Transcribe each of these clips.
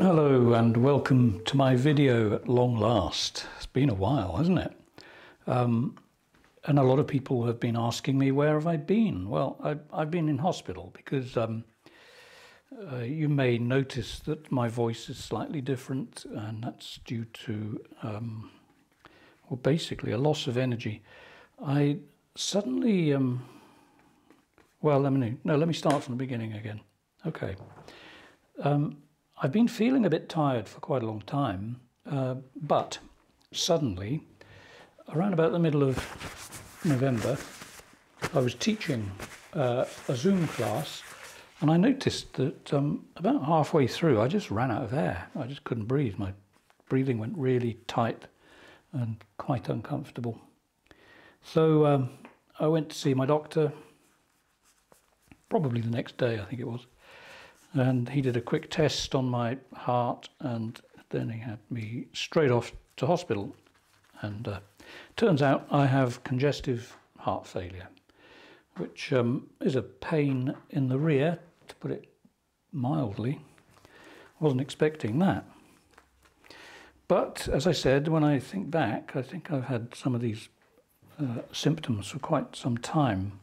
Hello and welcome to my video at long last. It's been a while, hasn't it? Um, and a lot of people have been asking me where have I been? Well, I, I've been in hospital because um, uh, you may notice that my voice is slightly different, and that's due to, um, well, basically a loss of energy. I suddenly, um, well, let me no, let me start from the beginning again. Okay. Um, I've been feeling a bit tired for quite a long time, uh, but suddenly, around about the middle of November, I was teaching uh, a Zoom class, and I noticed that um, about halfway through, I just ran out of air. I just couldn't breathe. My breathing went really tight and quite uncomfortable. So um, I went to see my doctor, probably the next day, I think it was and he did a quick test on my heart and then he had me straight off to hospital. And uh, turns out I have congestive heart failure which um, is a pain in the rear to put it mildly. Wasn't expecting that. But as I said when I think back I think I've had some of these uh, symptoms for quite some time.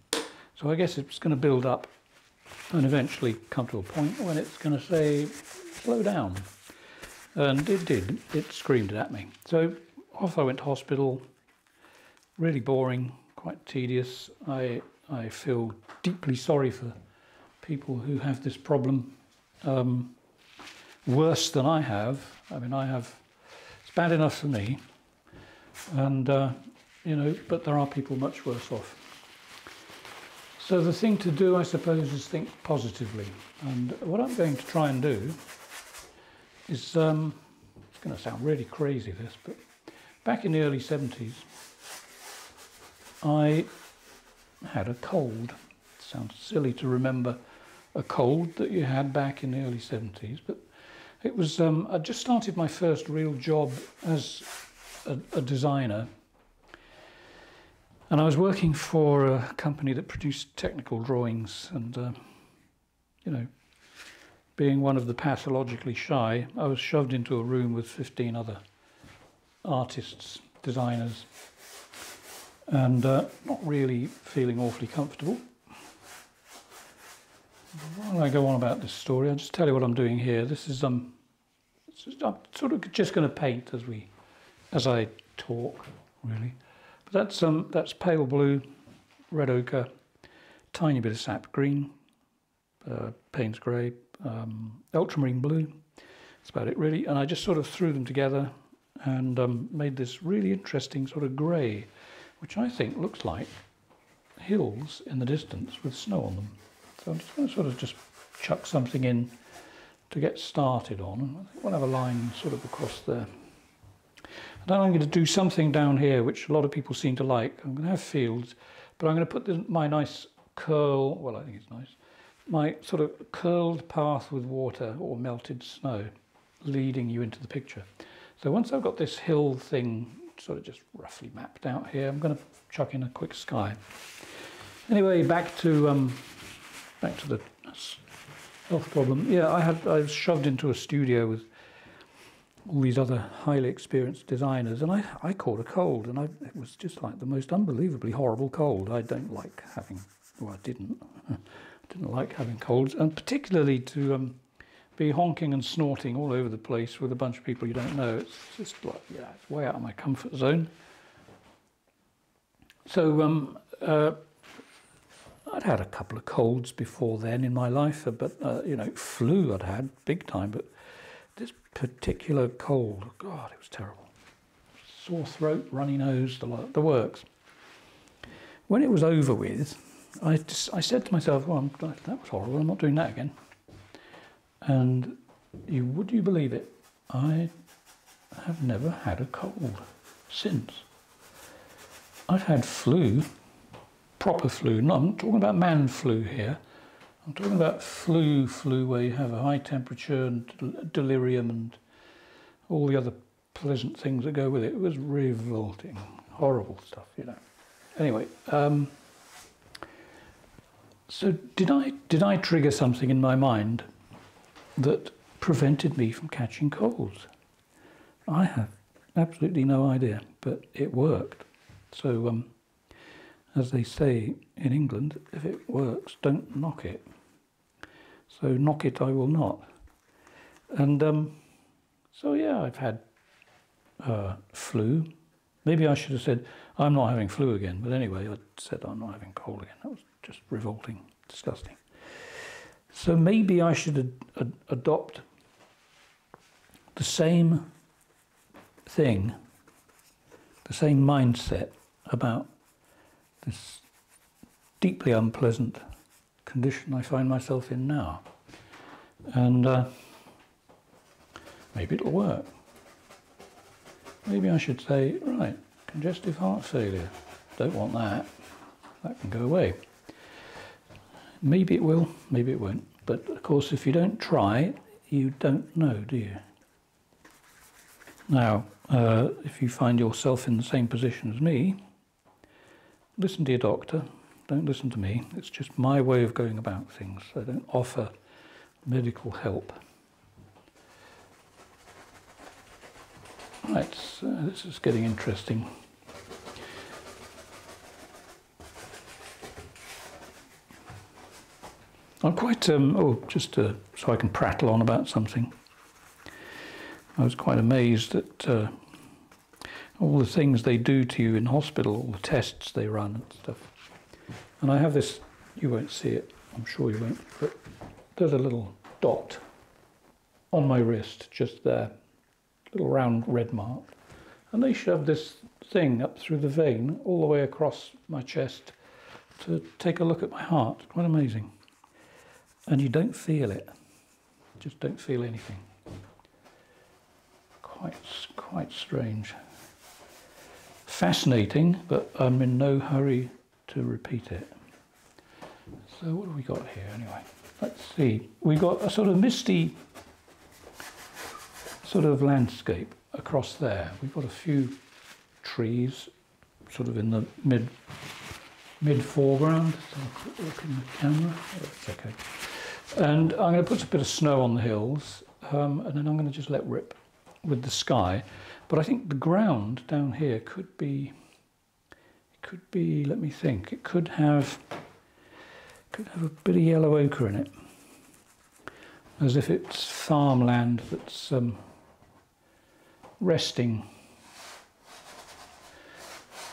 So I guess it's going to build up and eventually come to a point when it's going to say, slow down. And it did, it screamed at me. So off I went to hospital, really boring, quite tedious. I, I feel deeply sorry for people who have this problem. Um, worse than I have. I mean, I have, it's bad enough for me. And, uh, you know, but there are people much worse off. So the thing to do, I suppose, is think positively. And what I'm going to try and do is, um, it's going to sound really crazy this, but back in the early 70s, I had a cold. It sounds silly to remember a cold that you had back in the early 70s, but it was, um, I just started my first real job as a, a designer and I was working for a company that produced technical drawings, and uh, you know, being one of the pathologically shy, I was shoved into a room with 15 other artists, designers, and uh, not really feeling awfully comfortable. While I go on about this story, I'll just tell you what I'm doing here. This is um, I'm sort of just going to paint as we, as I talk, really. That's, um, that's pale blue, red ochre, tiny bit of sap green, uh, Payne's grey, um, ultramarine blue. That's about it really. And I just sort of threw them together and um, made this really interesting sort of grey, which I think looks like hills in the distance with snow on them. So I'm just going to sort of just chuck something in to get started on. I think we'll have a line sort of across there. Then I'm going to do something down here which a lot of people seem to like. I'm going to have fields, but I'm going to put this, my nice curl, well I think it's nice, my sort of curled path with water or melted snow leading you into the picture. So once I've got this hill thing sort of just roughly mapped out here, I'm going to chuck in a quick sky. Anyway, back to um, back to the health problem. Yeah, I had I was shoved into a studio with all these other highly experienced designers, and I, I caught a cold, and I, it was just like the most unbelievably horrible cold. I don't like having, well, I didn't, I didn't like having colds, and particularly to um, be honking and snorting all over the place with a bunch of people you don't know. It's just like, yeah, it's way out of my comfort zone. So um, uh, I'd had a couple of colds before then in my life, but uh, you know, flu I'd had big time, but this particular cold, God, it was terrible. Sore throat, runny nose, the, the works. When it was over with, I, just, I said to myself, well, that was horrible, I'm not doing that again. And you, would you believe it? I have never had a cold since. I've had flu, proper flu, no, I'm not talking about man flu here. I'm talking about flu, flu where you have a high temperature and delirium and all the other pleasant things that go with it. It was revolting, horrible stuff, you know. Anyway, um, so did I did I trigger something in my mind that prevented me from catching colds. I have absolutely no idea, but it worked. So, um, as they say in England, if it works, don't knock it. So, knock it I will not. And um, so, yeah, I've had uh, flu. Maybe I should have said, I'm not having flu again. But anyway, I said I'm not having cold again. That was just revolting, disgusting. So maybe I should ad- ad- adopt the same thing, the same mindset about this deeply unpleasant condition I find myself in now. And uh, maybe it'll work. Maybe I should say, right, congestive heart failure, don't want that, that can go away. Maybe it will, maybe it won't. But of course, if you don't try, you don't know, do you? Now, uh, if you find yourself in the same position as me, listen to your doctor. Don't listen to me. It's just my way of going about things. I don't offer medical help. Right, so this is getting interesting. I'm quite, um, oh, just uh, so I can prattle on about something. I was quite amazed at uh, all the things they do to you in hospital, all the tests they run and stuff. And I have this, you won't see it, I'm sure you won't, but there's a little dot on my wrist, just there, little round red mark. And they shove this thing up through the vein all the way across my chest to take a look at my heart. Quite amazing. And you don't feel it, just don't feel anything quite, quite strange. Fascinating, but I'm in no hurry to repeat it. So what have we got here anyway? Let's see. We've got a sort of misty sort of landscape across there. We've got a few trees sort of in the mid mid foreground. So look in the camera. Oh, it's okay. And I'm going to put a bit of snow on the hills, um, and then I'm going to just let rip with the sky. But I think the ground down here could be, could be, let me think, it could have, could have a bit of yellow ochre in it. As if it's farmland that's um, resting.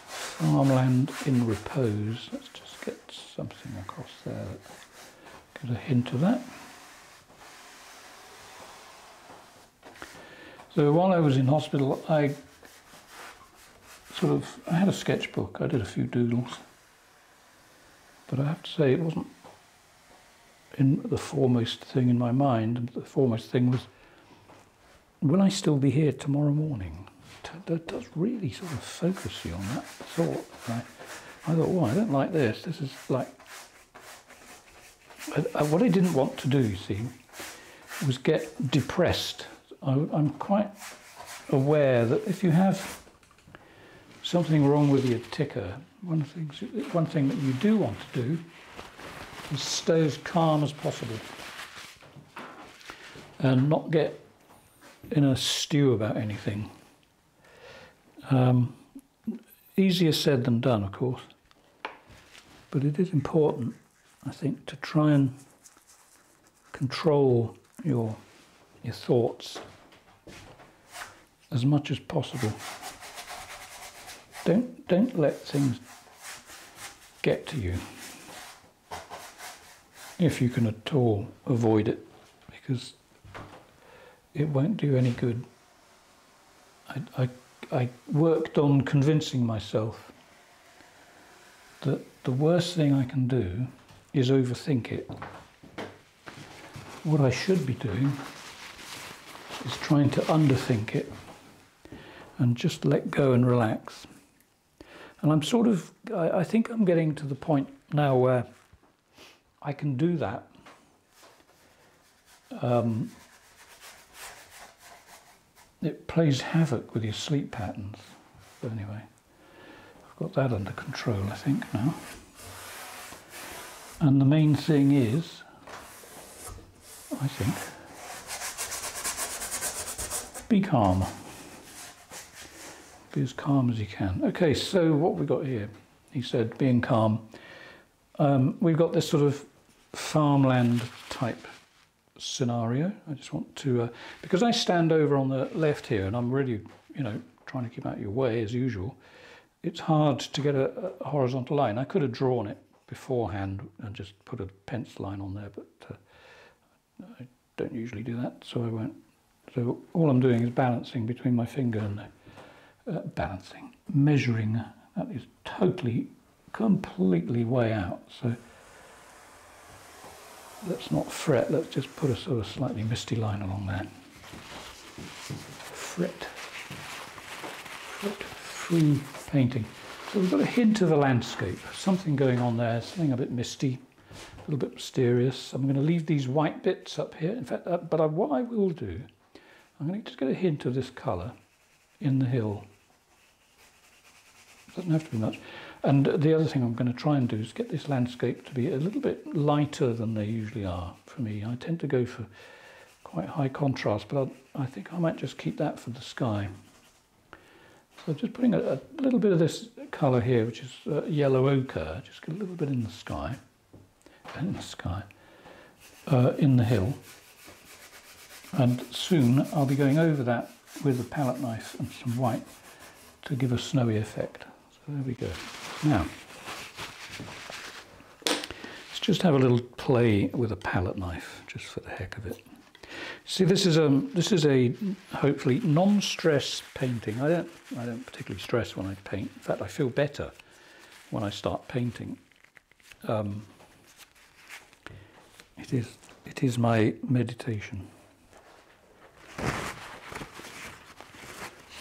Farmland in repose. Let's just get something across there that get a hint of that. So while I was in hospital, I sort of I had a sketchbook. I did a few doodles, but I have to say it wasn't in the foremost thing in my mind. The foremost thing was, will I still be here tomorrow morning? That does really sort of focus you on that thought. I, I thought, oh, I don't like this. This is like I, what I didn't want to do. You see, was get depressed I'm quite aware that if you have something wrong with your ticker, one, one thing that you do want to do is stay as calm as possible and not get in a stew about anything. Um, easier said than done, of course, but it is important, I think, to try and control your your thoughts as much as possible. Don't, don't let things get to you if you can at all avoid it because it won't do any good. I, I, I worked on convincing myself that the worst thing I can do is overthink it. What I should be doing is trying to underthink it and just let go and relax. And I'm sort of, I, I think I'm getting to the point now where I can do that. Um, it plays havoc with your sleep patterns. But anyway, I've got that under control, I think, now. And the main thing is, I think, be calm. Be as calm as you can. Okay, so what we got here? He said, being calm. Um, we've got this sort of farmland type scenario. I just want to, uh, because I stand over on the left here and I'm really, you know, trying to keep out your way as usual, it's hard to get a, a horizontal line. I could have drawn it beforehand and just put a pencil line on there, but uh, I don't usually do that, so I won't. So all I'm doing is balancing between my finger and uh, balancing, measuring. That is totally, completely way out. So let's not fret, let's just put a sort of slightly misty line along there. Fret, fret free painting. So we've got a hint of the landscape, something going on there, something a bit misty, a little bit mysterious. I'm going to leave these white bits up here. In fact, uh, but I, what I will do, I'm going to just get a hint of this colour in the hill. Doesn't have to be much. And the other thing I'm going to try and do is get this landscape to be a little bit lighter than they usually are for me. I tend to go for quite high contrast, but i I think I might just keep that for the sky. So just putting a, a little bit of this colour here, which is uh, yellow ochre, just get a little bit in the sky, in the sky, uh, in the hill. And soon I'll be going over that with a palette knife and some white to give a snowy effect. So there we go. Now, let's just have a little play with a palette knife, just for the heck of it. See, this is a this is a hopefully non-stress painting. I don't I don't particularly stress when I paint. In fact, I feel better when I start painting. Um, it is it is my meditation.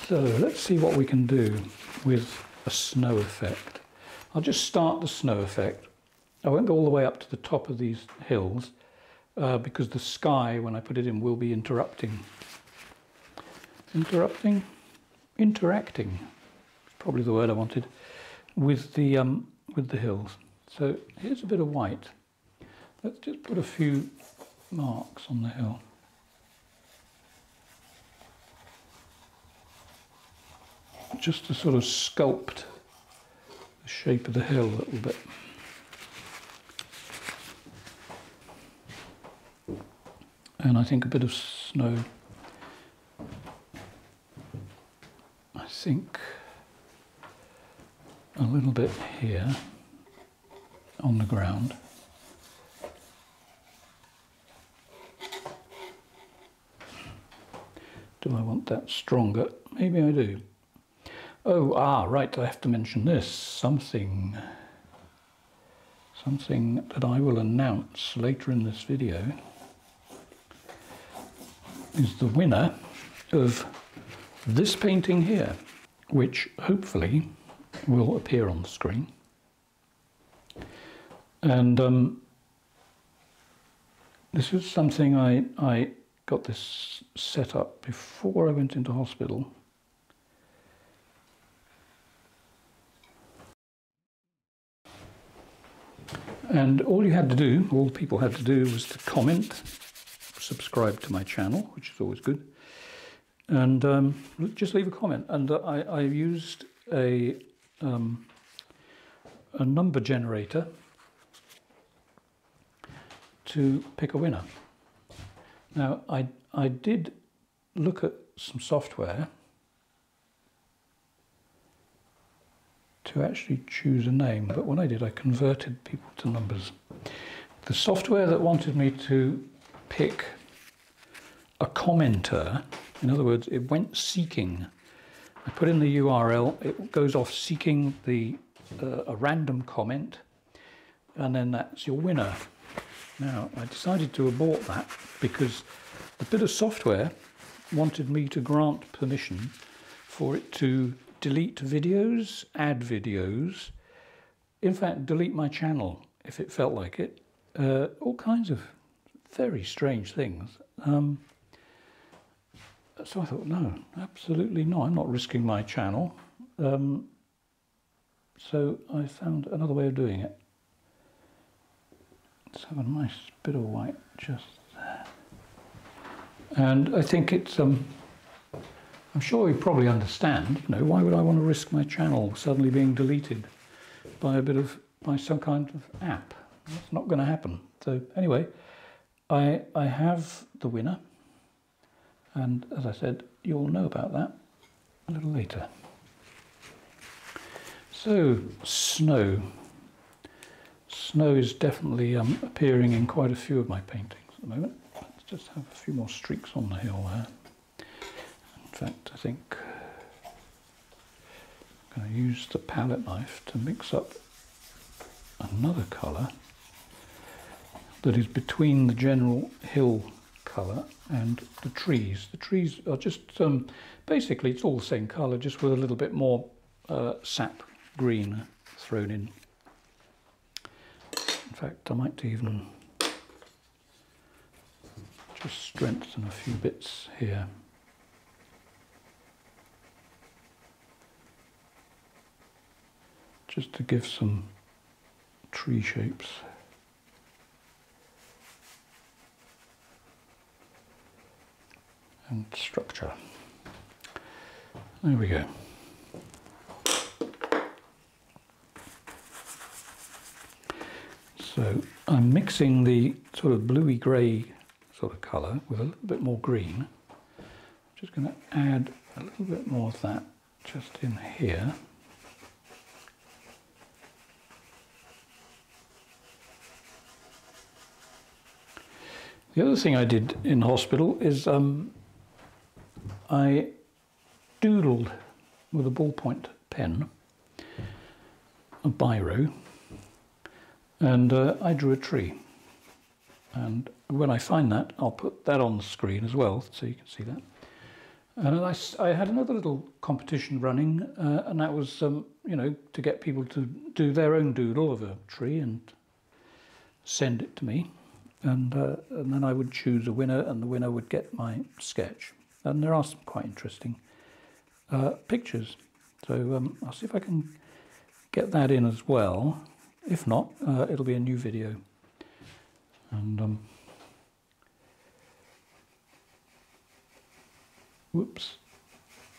So let's see what we can do with a snow effect. I'll just start the snow effect. I won't go all the way up to the top of these hills uh, because the sky, when I put it in, will be interrupting. Interrupting? Interacting, probably the word I wanted, with the, um, with the hills. So here's a bit of white. Let's just put a few marks on the hill. Just to sort of sculpt the shape of the hill a little bit. And I think a bit of snow. I think a little bit here on the ground. Do I want that stronger? Maybe I do. Oh, ah, right, I have to mention this. Something, something that I will announce later in this video is the winner of this painting here, which hopefully will appear on the screen. And um, this is something I, I got this set up before I went into hospital. And all you had to do, all people had to do was to comment, subscribe to my channel, which is always good, and um, just leave a comment. And uh, I, I, used a, um, a number generator to pick a winner. Now, I, I did look at some software to actually choose a name. But when I did, I converted people to numbers. The software that wanted me to pick a commenter, in other words, it went seeking. I put in the URL, it goes off seeking the uh, a random comment, and then that's your winner. Now, I decided to abort that because the bit of software wanted me to grant permission for it to delete videos, add videos, in fact, delete my channel if it felt like it. Uh, all kinds of very strange things. Um, so I thought, no, absolutely not. I'm not risking my channel. Um, so I found another way of doing it. Let's have a nice bit of white just there. And I think it's um, I'm sure you probably understand, you know, why would I want to risk my channel suddenly being deleted by a bit of, by some kind of app? That's not going to happen. So anyway, I, I have the winner. And as I said, you'll know about that a little later. So, snow. Snow is definitely um, appearing in quite a few of my paintings at the moment. Let's just have a few more streaks on the hill there. Fact, I think I'm going to use the palette knife to mix up another colour that is between the general hill colour and the trees. The trees are just, um, basically it's all the same colour, just with a little bit more uh, sap green thrown in. In fact, I might even just strengthen a few bits here. Just to give some tree shapes. and structure. There we go. So I'm mixing the sort of bluey grey sort of colour with a little bit more green. I'm just going to add a little bit more of that just in here. The other thing I did in hospital is um, I doodled with a ballpoint pen, a biro, and uh, I drew a tree. And when I find that, I'll put that on the screen as well, so you can see that. And I, I had another little competition running, uh, and that was, um, you know, to get people to do their own doodle of a tree and send it to me. And, uh, and then I would choose a winner, and the winner would get my sketch. And there are some quite interesting uh, pictures. So um, I'll see if I can get that in as well. If not, uh, it'll be a new video. And um, whoops,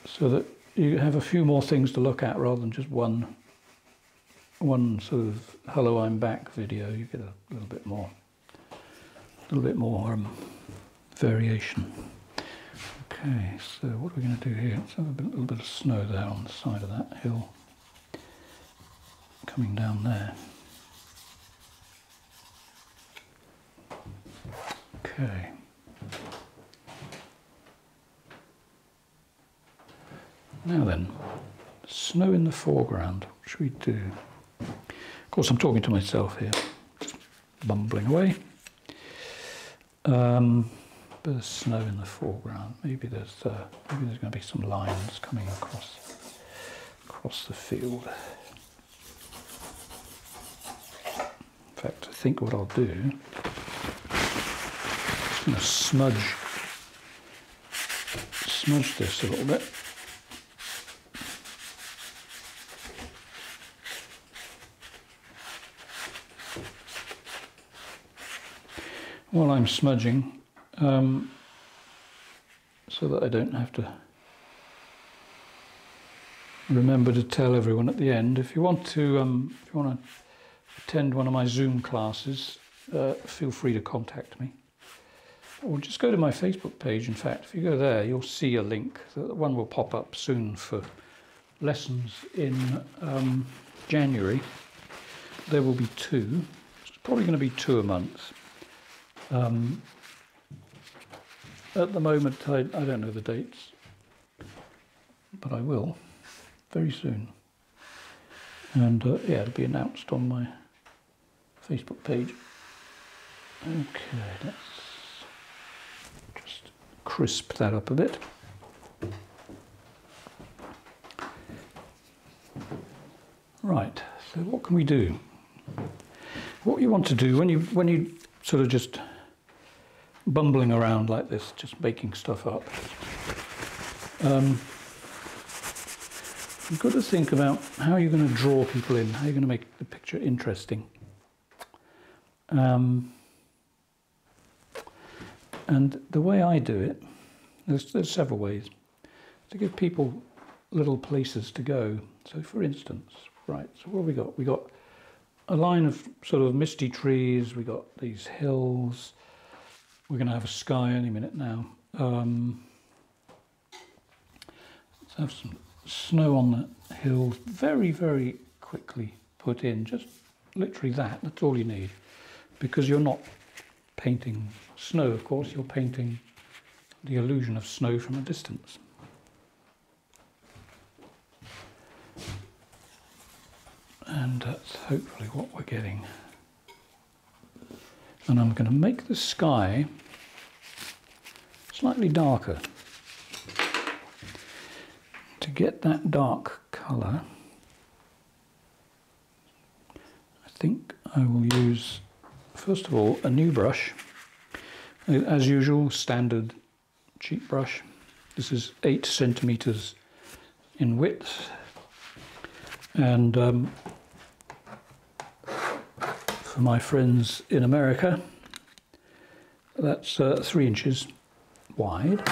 so that you have a few more things to look at rather than just one one sort of hello I'm back video. You get a little bit more, little bit more um, variation. Okay, so what are we going to do here? Let's have a, bit, a little bit of snow there on the side of that hill coming down there. Okay. Now then, snow in the foreground. What should we do? Of course, I'm talking to myself here, bumbling away. Um, bit of snow in the foreground. Maybe there's uh, maybe there's going to be some lines coming across across the field. In fact, I think what I'll do is going to smudge smudge this a little bit. While I'm smudging, um, so that I don't have to remember to tell everyone at the end. If you want to, um, if you want to attend one of my Zoom classes, uh, feel free to contact me. Or just go to my Facebook page. In fact, if you go there, you'll see a link. One will pop up soon for lessons in um, January. There will be two. It's probably going to be two a month. Um, at the moment, I, I don't know the dates, but I will very soon. And uh, yeah, it'll be announced on my Facebook page. Okay, let's just crisp that up a bit. Right, so what can we do? What you want to do when you when you sort of just bumbling around like this, just making stuff up. Um, you've got to think about how you're going to draw people in, how you're going to make the picture interesting. Um, and the way I do it, there's, there's several ways. to give people little places to go. So, for instance, right, so what have we got? We got a line of sort of misty trees, we got these hills, we're going to have a sky any minute now. Um, let's have some snow on the hill, very, very quickly put in, just literally that, that's all you need. Because you're not painting snow, of course, you're painting the illusion of snow from a distance. And that's hopefully what we're getting. And I'm going to make the sky slightly darker to get that dark colour. I think I will use, first of all, a new brush. As usual, standard cheap brush. This is eight centimeters in width. And um, for my friends in America, that's uh, three inches wide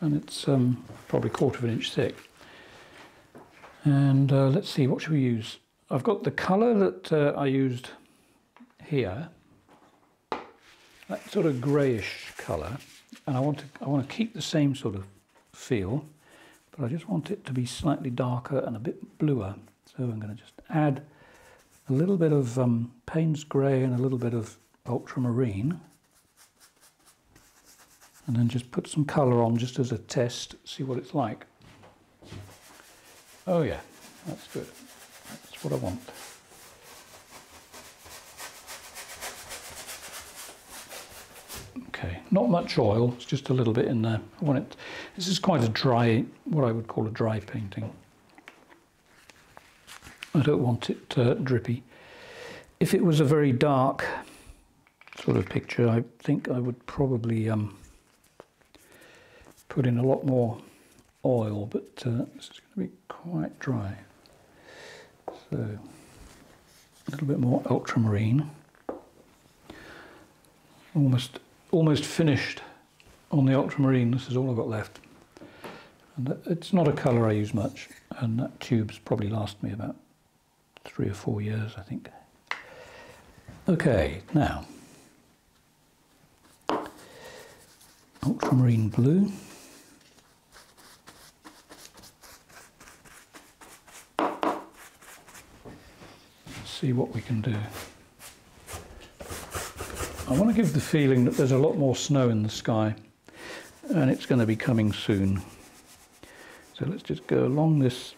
and it's um, probably a quarter of an inch thick. And uh, let's see, what should we use? I've got the colour that uh, I used here, that sort of greyish colour, and I want to I want to keep the same sort of feel, but I just want it to be slightly darker and a bit bluer. So I'm going to just add a little bit of um, Payne's grey and a little bit of ultramarine and then just put some colour on just as a test, see what it's like. Oh yeah, that's good. That's what I want. Okay, not much oil, it's just a little bit in there. I want it, this is quite a dry, what I would call a dry painting. I don't want it uh, drippy. If it was a very dark sort of picture, I think I would probably um, put in a lot more oil, but uh, this is going to be quite dry. So a little bit more ultramarine. Almost, almost finished on the ultramarine. This is all I've got left. And it's not a colour I use much, and that tube's probably lasted me about three or four years, I think. Okay, now ultramarine blue. See what we can do. I want to give the feeling that there's a lot more snow in the sky and it's going to be coming soon. So let's just go along this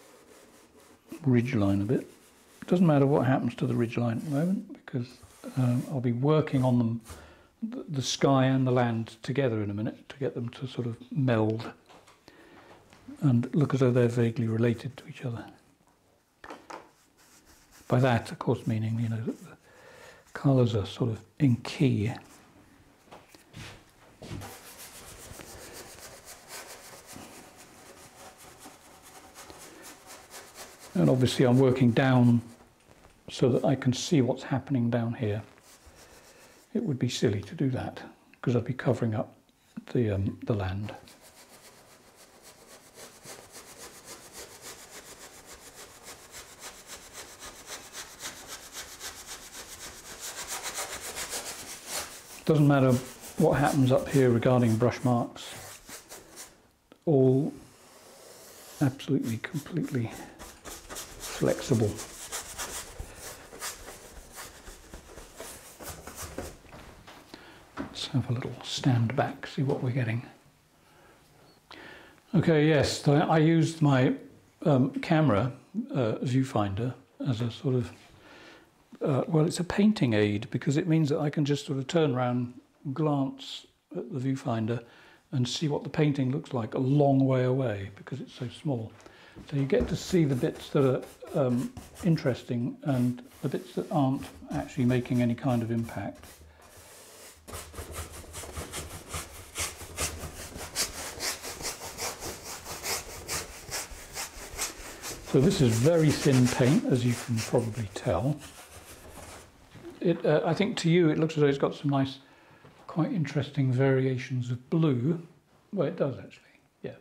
ridge line a bit. It doesn't matter what happens to the ridge line at the moment because um, I'll be working on them, the sky and the land together in a minute to get them to sort of meld and look as though they're vaguely related to each other. By that, of course, meaning, you know, that the colours are sort of in key. And obviously I'm working down so that I can see what's happening down here. It would be silly to do that because I'd be covering up the, um, the land. Doesn't matter what happens up here regarding brush marks, all absolutely completely flexible. Let's have a little stand back, see what we're getting. Okay, yes, I used my um, camera uh, viewfinder as a sort of uh, well, it's a painting aid because it means that I can just sort of turn around, glance at the viewfinder and see what the painting looks like a long way away because it's so small. So you get to see the bits that are um, interesting and the bits that aren't actually making any kind of impact. So this is very thin paint, as you can probably tell it, uh, I think to you it looks as though it's got some nice, quite interesting variations of blue. Well, it does actually, yeah.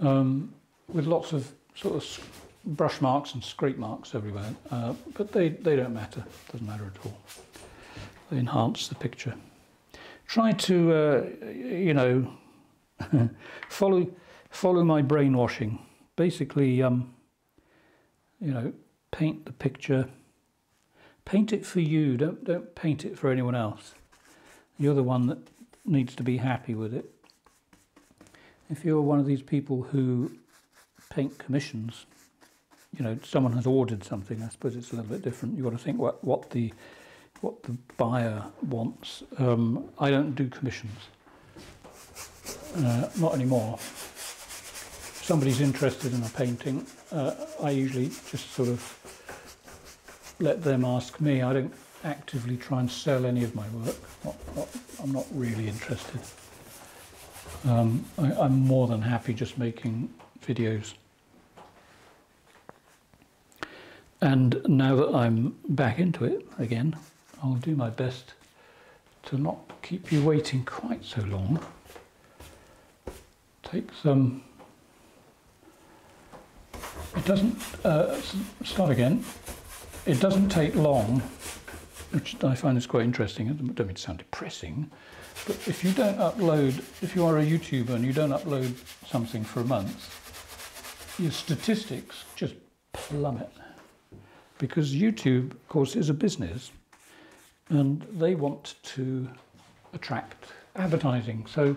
um, with lots of sort of brush marks and scrape marks everywhere, uh, but they, they don't matter, doesn't matter at all. They enhance the picture. Try to, uh, you know, follow, follow my brainwashing. Basically, um, you know, paint the picture. Paint it for you, don't, don't paint it for anyone else. You're the one that needs to be happy with it. If you're one of these people who paint commissions, you know, someone has ordered something, I suppose it's a little bit different. You've got to think what, what the what the buyer wants. Um, I don't do commissions, uh, not anymore. If somebody's interested in a painting, uh, I usually just sort of let them ask me. I don't actively try and sell any of my work. Not, not, I'm not really interested. Um, I, I'm more than happy just making videos. And now that I'm back into it again, I'll do my best to not keep you waiting quite so long. Take some. It doesn't uh, start again. It doesn't take long, which I find is quite interesting. I don't mean to sound depressing, but if you don't upload, if you are a YouTuber and you don't upload something for a month, your statistics just plummet because YouTube, of course, is a business and they want to attract advertising. So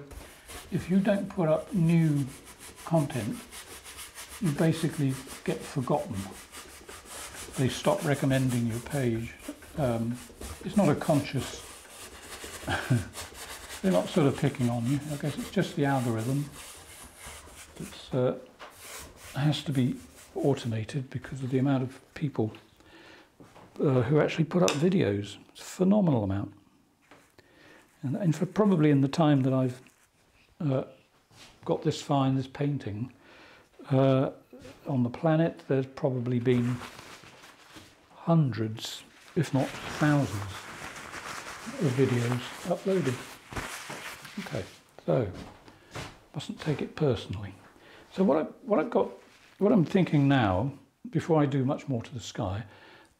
if you don't put up new content, you basically get forgotten. They stop recommending your page. Um, it's not a conscious, they're not sort of picking on you. I guess it's just the algorithm. It uh, has to be automated because of the amount of people uh, who actually put up videos. It's a phenomenal amount. And, and for probably in the time that I've uh, got this fine, this painting, uh, on the planet, there's probably been hundreds, if not thousands, of videos uploaded. Okay, so mustn't take it personally. So what I what I've got, what I'm thinking now, before I do much more to the sky,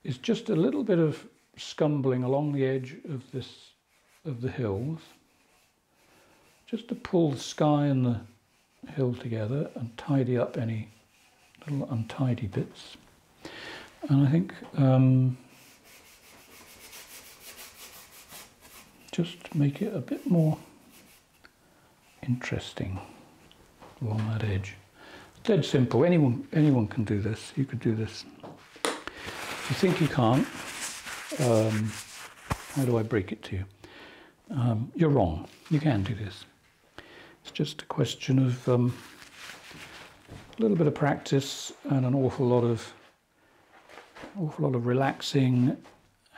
is just a little bit of scumbling along the edge of this of the hills just to pull the sky and the hill together and tidy up any little untidy bits and I think um, just make it a bit more interesting along that edge. dead simple. Anyone anyone can do this. You could do this if you think you can't, um, how do I break it to you? Um, you're wrong. You can do this. It's just a question of um, a little bit of practice and an awful lot of awful lot of relaxing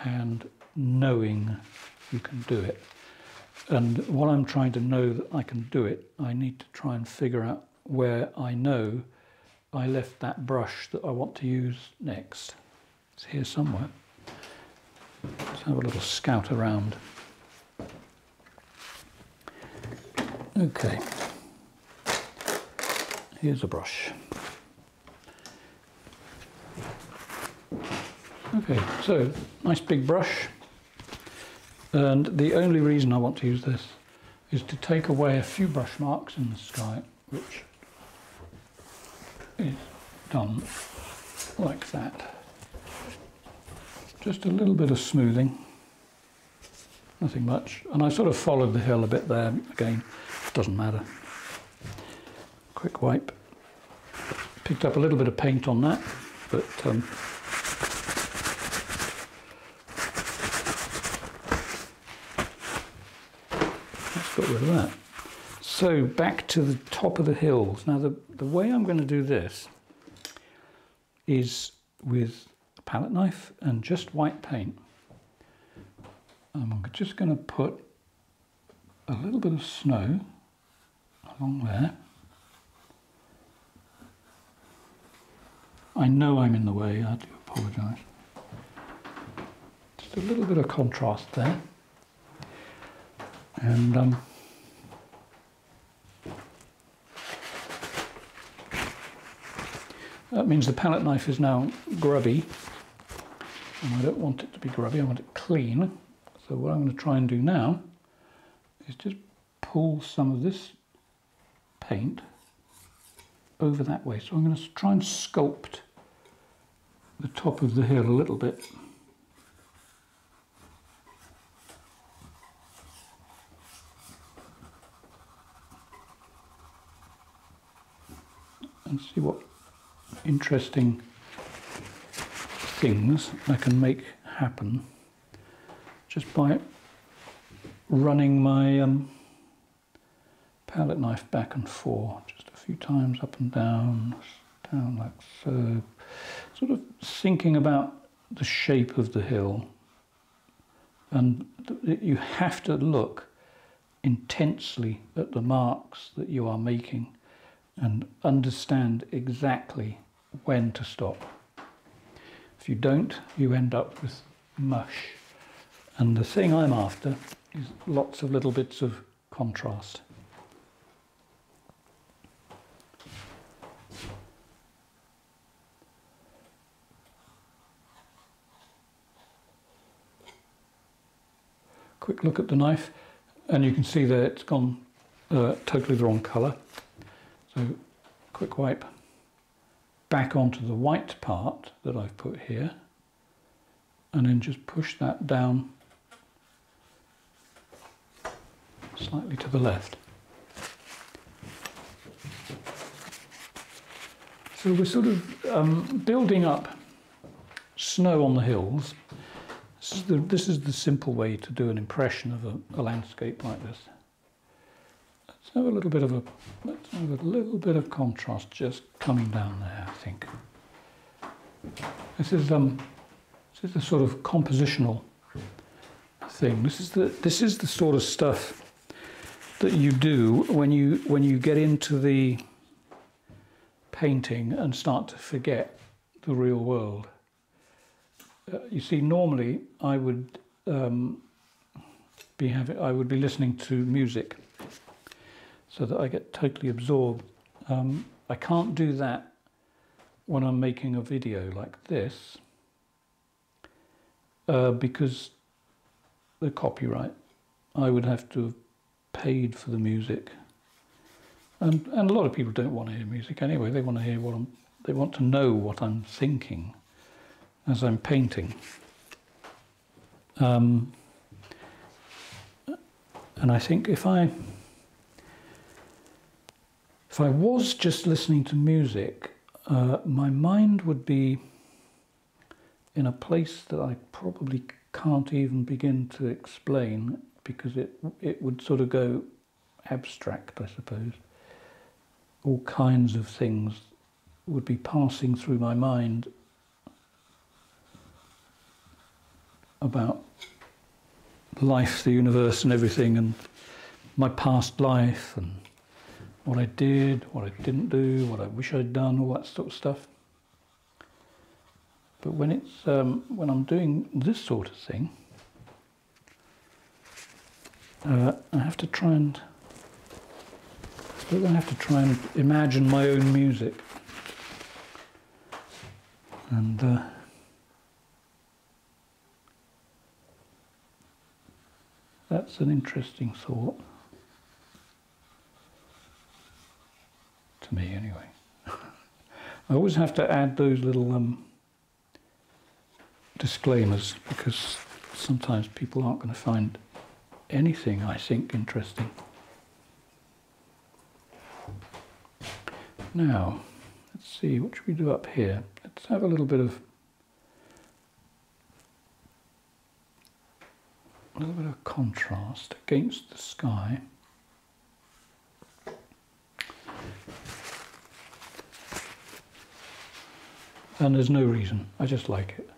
and knowing you can do it. And while I'm trying to know that I can do it, I need to try and figure out where I know I left that brush that I want to use next. It's here somewhere. Let's have a little scout around. Okay. Here's a brush. Okay, so nice big brush. And the only reason I want to use this is to take away a few brush marks in the sky, which is done like that. Just a little bit of smoothing, nothing much. And I sort of followed the hill a bit there, again, doesn't matter. Quick wipe. Picked up a little bit of paint on that, but um, let's get rid of that. So back to the top of the hills. Now the, the way I'm going to do this is with a palette knife and just white paint. I'm just going to put a little bit of snow along there. I know I'm in the way, I do apologise. Just a little bit of contrast there. And um, That means the palette knife is now grubby. And I don't want it to be grubby, I want it clean. So what I'm going to try and do now is just pull some of this paint over that way. So I'm going to try and sculpt the top of the hill a little bit. And see what interesting things I can make happen just by running my um, palette knife back and forth just a few times up and down, down like so, sort of thinking about the shape of the hill. And you have to look intensely at the marks that you are making and understand exactly when to stop. If you don't, you end up with mush. And the thing I'm after is lots of little bits of contrast. Quick look at the knife and you can see that it's gone uh, totally the wrong colour. So quick wipe back onto the white part that I've put here and then just push that down slightly to the left. So we're sort of um, building up snow on the hills. This is the, this is the simple way to do an impression of a, a landscape like this. Have a little bit of a let's have a little bit of contrast just coming down there, I think. This is um this is the sort of compositional thing. This is the this is the sort of stuff that you do when you when you get into the painting and start to forget the real world. Uh, you see, normally I would um, be having I would be listening to music so that I get totally absorbed. Um, I can't do that when I'm making a video like this uh, because the copyright. I would have to have paid for the music. And, and a lot of people don't want to hear music anyway. They want to hear what I'm, they want to know what I'm thinking as I'm painting. Um, and I think if I if I was just listening to music, uh, my mind would be in a place that I probably can't even begin to explain because it it would sort of go abstract, I suppose. All kinds of things would be passing through my mind about life, the universe, and everything, and my past life, and what I did, what I didn't do, what I wish I'd done, all that sort of stuff. But when it's um, when I'm doing this sort of thing, uh, I have to try and I have to try and imagine my own music, and uh, that's an interesting thought. To me anyway. I always have to add those little um, disclaimers because sometimes people aren't going to find anything I think interesting. Now, let's see, what should we do up here? Let's have a little bit of a little bit of contrast against the sky. And there's no reason. I just like it.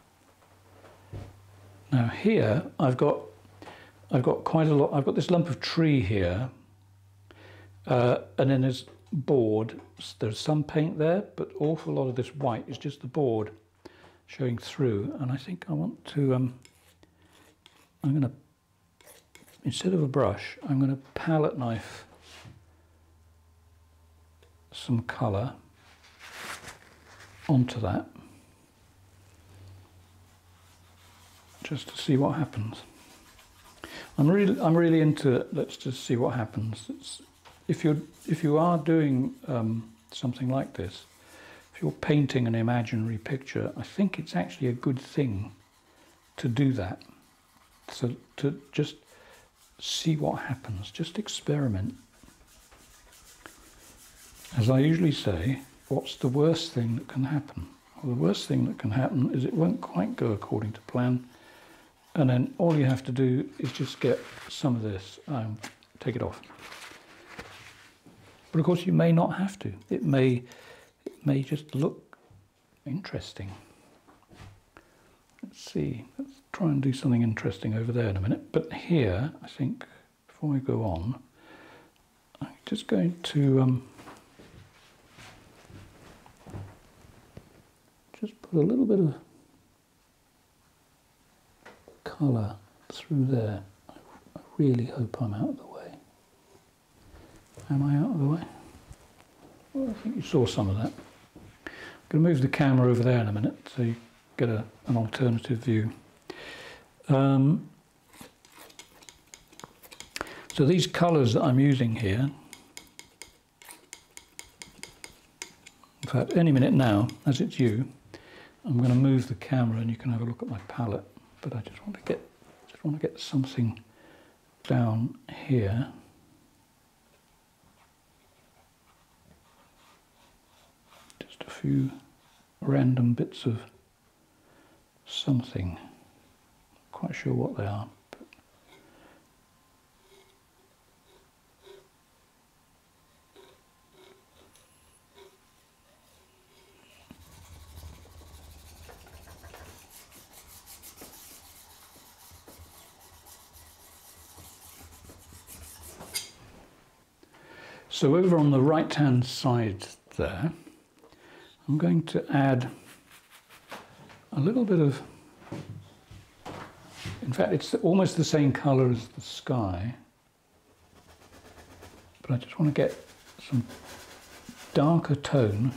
Now here I've got I've got quite a lot. I've got this lump of tree here, uh, and then there's board. There's some paint there, but awful lot of this white is just the board showing through. And I think I want to. Um, I'm going to instead of a brush, I'm going to palette knife some colour onto that just to see what happens. I'm really, I'm really into it. Let's just see what happens. It's, if you're, if you are doing um, something like this, if you're painting an imaginary picture, I think it's actually a good thing to do that. So to just see what happens, just experiment. As I usually say, what's the worst thing that can happen? Well, the worst thing that can happen is it won't quite go according to plan, and then all you have to do is just get some of this and take it off. But of course, you may not have to. It may, it may just look interesting. Let's see. Let's try and do something interesting over there in a minute. But here, I think, before we go on, I'm just going to um, just put a little bit of colour through there. I really hope I'm out of the way. Am I out of the way? Well, I think you saw some of that. I'm going to move the camera over there in a minute so you get a, an alternative view. Um, so these colours that I'm using here, in fact any minute now, as it's you, I'm going to move the camera and you can have a look at my palette but I just want to get just want to get something down here. Just a few random bits of something. Quite sure what they are. So over on the right hand side there, I'm going to add a little bit of, in fact it's almost the same colour as the sky, but I just want to get some darker tone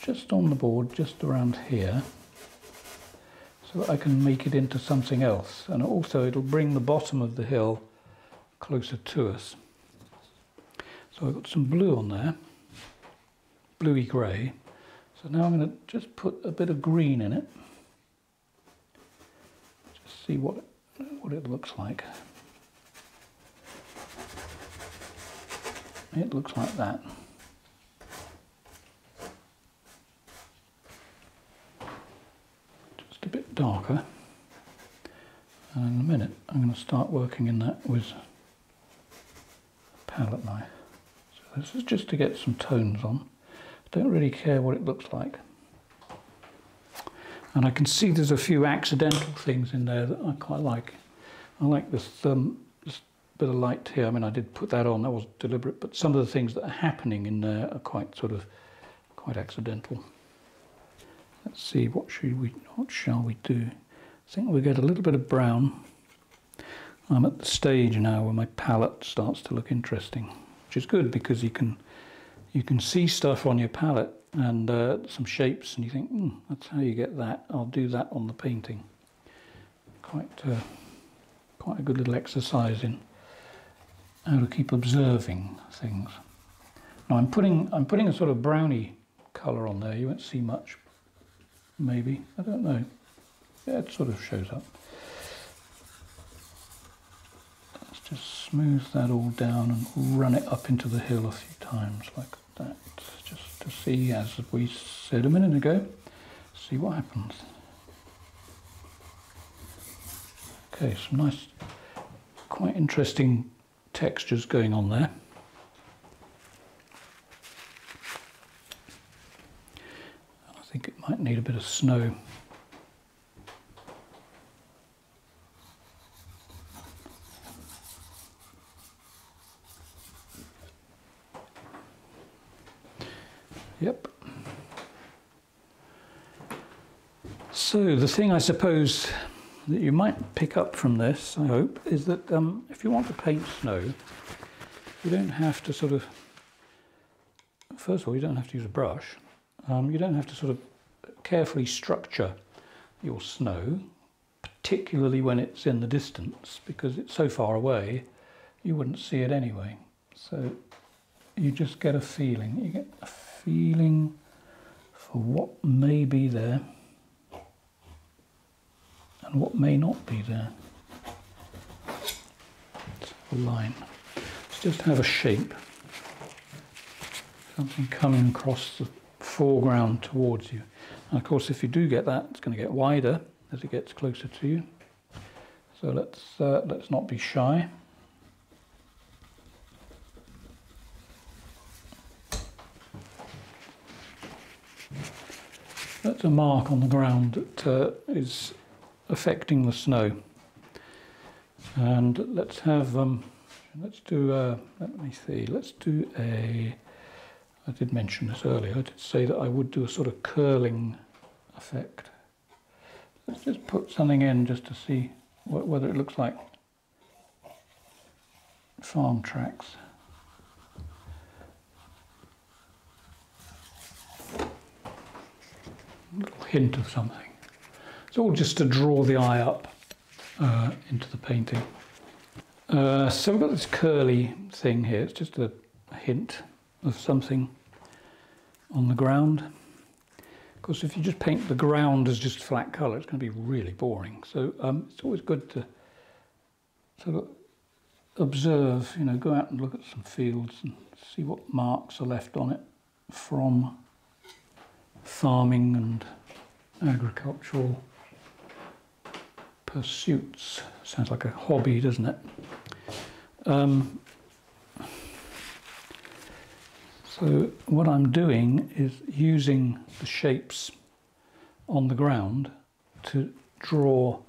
just on the board, just around here, so that I can make it into something else. And also it'll bring the bottom of the hill closer to us. So I've got some blue on there, bluey grey. So now I'm going to just put a bit of green in it. Just see what what it looks like. It looks like that. Just a bit darker. And in a minute I'm going to start working in that with palette knife. So This is just to get some tones on. I don't really care what it looks like. And I can see there's a few accidental things in there that I quite like. I like this, um, this bit of light here. I mean, I did put that on, that was deliberate, but some of the things that are happening in there are quite sort of, quite accidental. Let's see, what should we, what shall we do? I think we get a little bit of brown. I'm at the stage now where my palette starts to look interesting which is good because you can you can see stuff on your palette and uh, some shapes and you think, hmm, that's how you get that. I'll do that on the painting. Quite, uh, quite a good little exercise in how to keep observing things. Now I'm putting, I'm putting a sort of browny colour on there. You won't see much, maybe. I don't know. Yeah, it sort of shows up. Just smooth that all down and run it up into the hill a few times like that just to see as we said a minute ago see what happens. Okay some nice quite interesting textures going on there. I think it might need a bit of snow Yep. So the thing I suppose that you might pick up from this, I hope, is that um, if you want to paint snow, you don't have to sort of first of all, you don't have to use a brush. Um, you don't have to sort of carefully structure your snow, particularly when it's in the distance, because it's so far away, you wouldn't see it anyway. So you just get a feeling. You get a feeling for what may be there and what may not be there. a line. Let's just have a shape. Something coming across the foreground towards you. And of course, if you do get that, it's going to get wider as it gets closer to you. So let's uh, let's not be shy. That's a mark on the ground that uh, is affecting the snow. And let's have, um, let's do, a, uh, let me see, let's do a, I did mention this earlier, I did say that I would do a sort of curling effect. Let's just put something in just to see wh whether it looks like farm tracks. Little hint of something. It's all just to draw the eye up uh, into the painting. Uh, so we've got this curly thing here. It's just a, hint of something on the ground. Of course, if you just paint the ground as just flat colour, it's going to be really boring. So um, it's always good to sort of observe, you know, go out and look at some fields and see what marks are left on it from farming and agricultural pursuits. Sounds like a hobby, doesn't it? Um, so what I'm doing is using the shapes on the ground to draw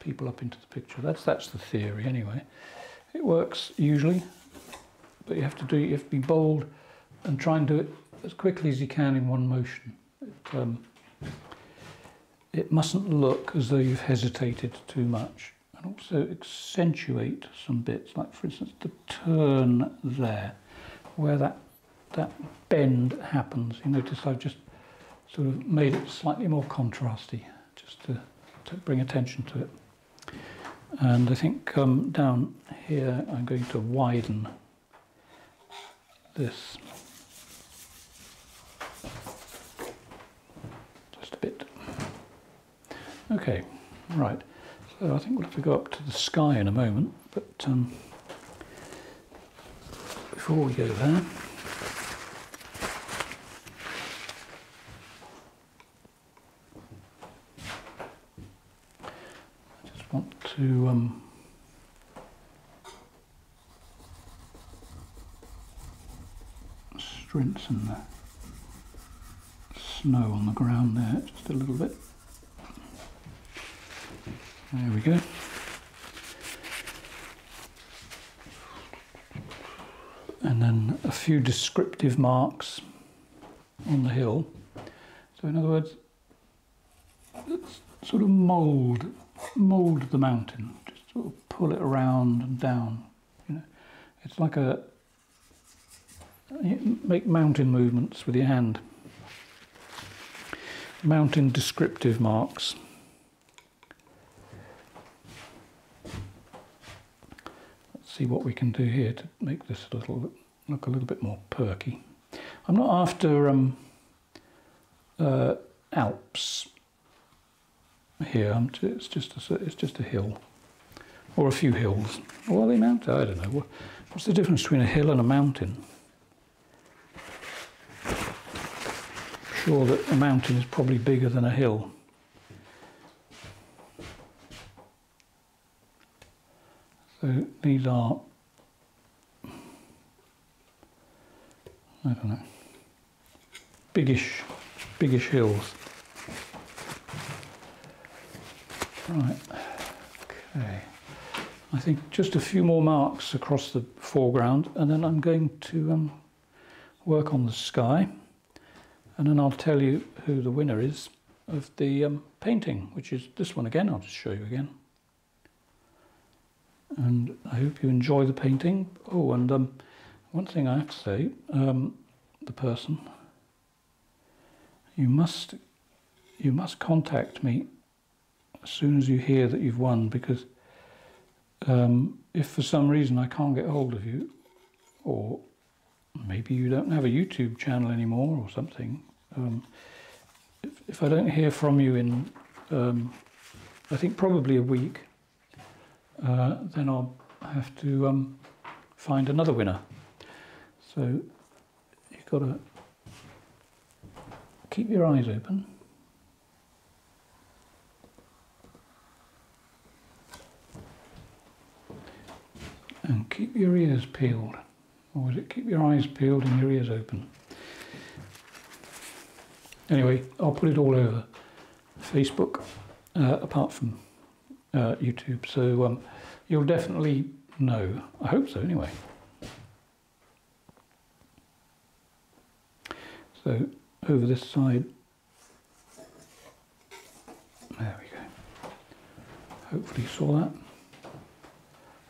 people up into the picture. That's that's the theory anyway. It works usually, but you have to do you have to be bold and try and do it as quickly as you can in one motion. It, um, it mustn't look as though you've hesitated too much. And also accentuate some bits like for instance the turn there where that that bend happens. You notice I've just sort of made it slightly more contrasty just to, to bring attention to it. And I think um, down here I'm going to widen this Okay, right. So I think we'll have to go up to the sky in a moment, but um, before we go there, I just want to um, strengthen the snow on the ground there just a little bit. There we go. And then a few descriptive marks on the hill. So in other words, let's sort of mould mould the mountain, just sort of pull it around and down. You know, it's like a make mountain movements with your hand. Mountain descriptive marks. See what we can do here to make this a little look a little bit more perky. I'm not after um, uh, Alps here. it's just a, it's just a hill or a few hills. Or are they mountains? I don't know. What's the difference between a hill and a mountain? Sure that a mountain is probably bigger than a hill. So these are, I don't know, biggish, biggish hills. Right, okay. I think just a few more marks across the foreground and then I'm going to um, work on the sky and then I'll tell you who the winner is of the um, painting, which is this one again. I'll just show you again and I hope you enjoy the painting. Oh, and um, one thing I have to say, um, the person, you must you must contact me as soon as you hear that you've won because um, if for some reason I can't get hold of you or maybe you don't have a YouTube channel anymore or something um, if, if, I don't hear from you in um, I think probably a week uh, then I'll have to um, find another winner so you've got to keep your eyes open and keep your ears peeled. Or is it keep your eyes peeled and your ears open? Anyway, I'll put it all over Facebook, uh, apart from uh, YouTube. So um, you'll definitely know. I hope so, anyway. So over this side, there we go. Hopefully you saw that.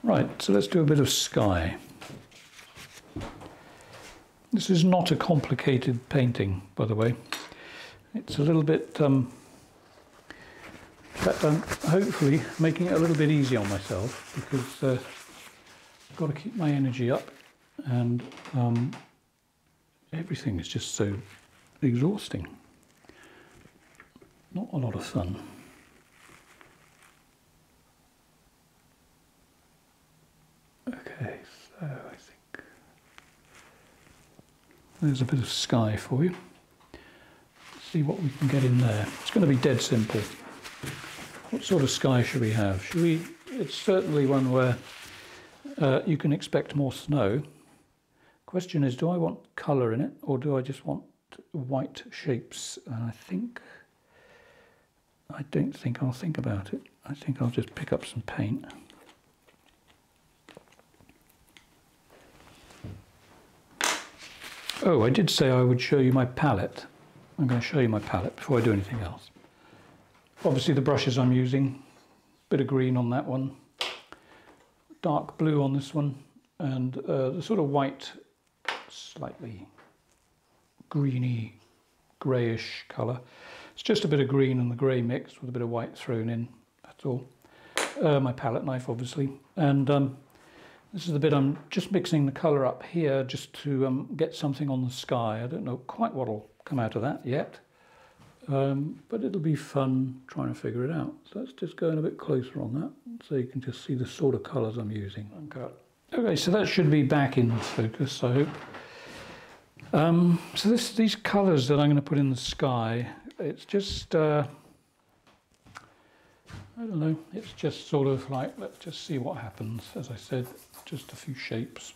Right, so let's do a bit of sky. This is not a complicated painting, by the way. It's a little bit, um, fact, I'm hopefully making it a little bit easy on myself because uh, I've got to keep my energy up and um, everything is just so exhausting. Not a lot of fun. Okay, so I think there's a bit of sky for you. Let's see what we can get in there. It's going to be dead simple. What sort of sky should we have? Should we? It's certainly one where uh, you can expect more snow. Question is, do I want colour in it, or do I just want white shapes? And I think I don't think I'll think about it. I think I'll just pick up some paint. Oh, I did say I would show you my palette. I'm going to show you my palette before I do anything else. Obviously the brushes I'm using, bit of green on that one, dark blue on this one, and uh, the sort of white, slightly greeny, greyish colour. It's just a bit of green and the grey mixed with a bit of white thrown in, that's all. Uh, my palette knife, obviously. And um, this is the bit I'm just mixing the colour up here just to um, get something on the sky. I don't know quite what will come out of that yet, um, but it'll be fun trying to figure it out. So let's just go in a bit closer on that so you can just see the sort of colours I'm using. Okay, okay so that should be back in focus, I hope. Um, so this, these colours that I'm going to put in the sky, it's just... Uh, I don't know, it's just sort of like, let's just see what happens. As I said, just a few shapes.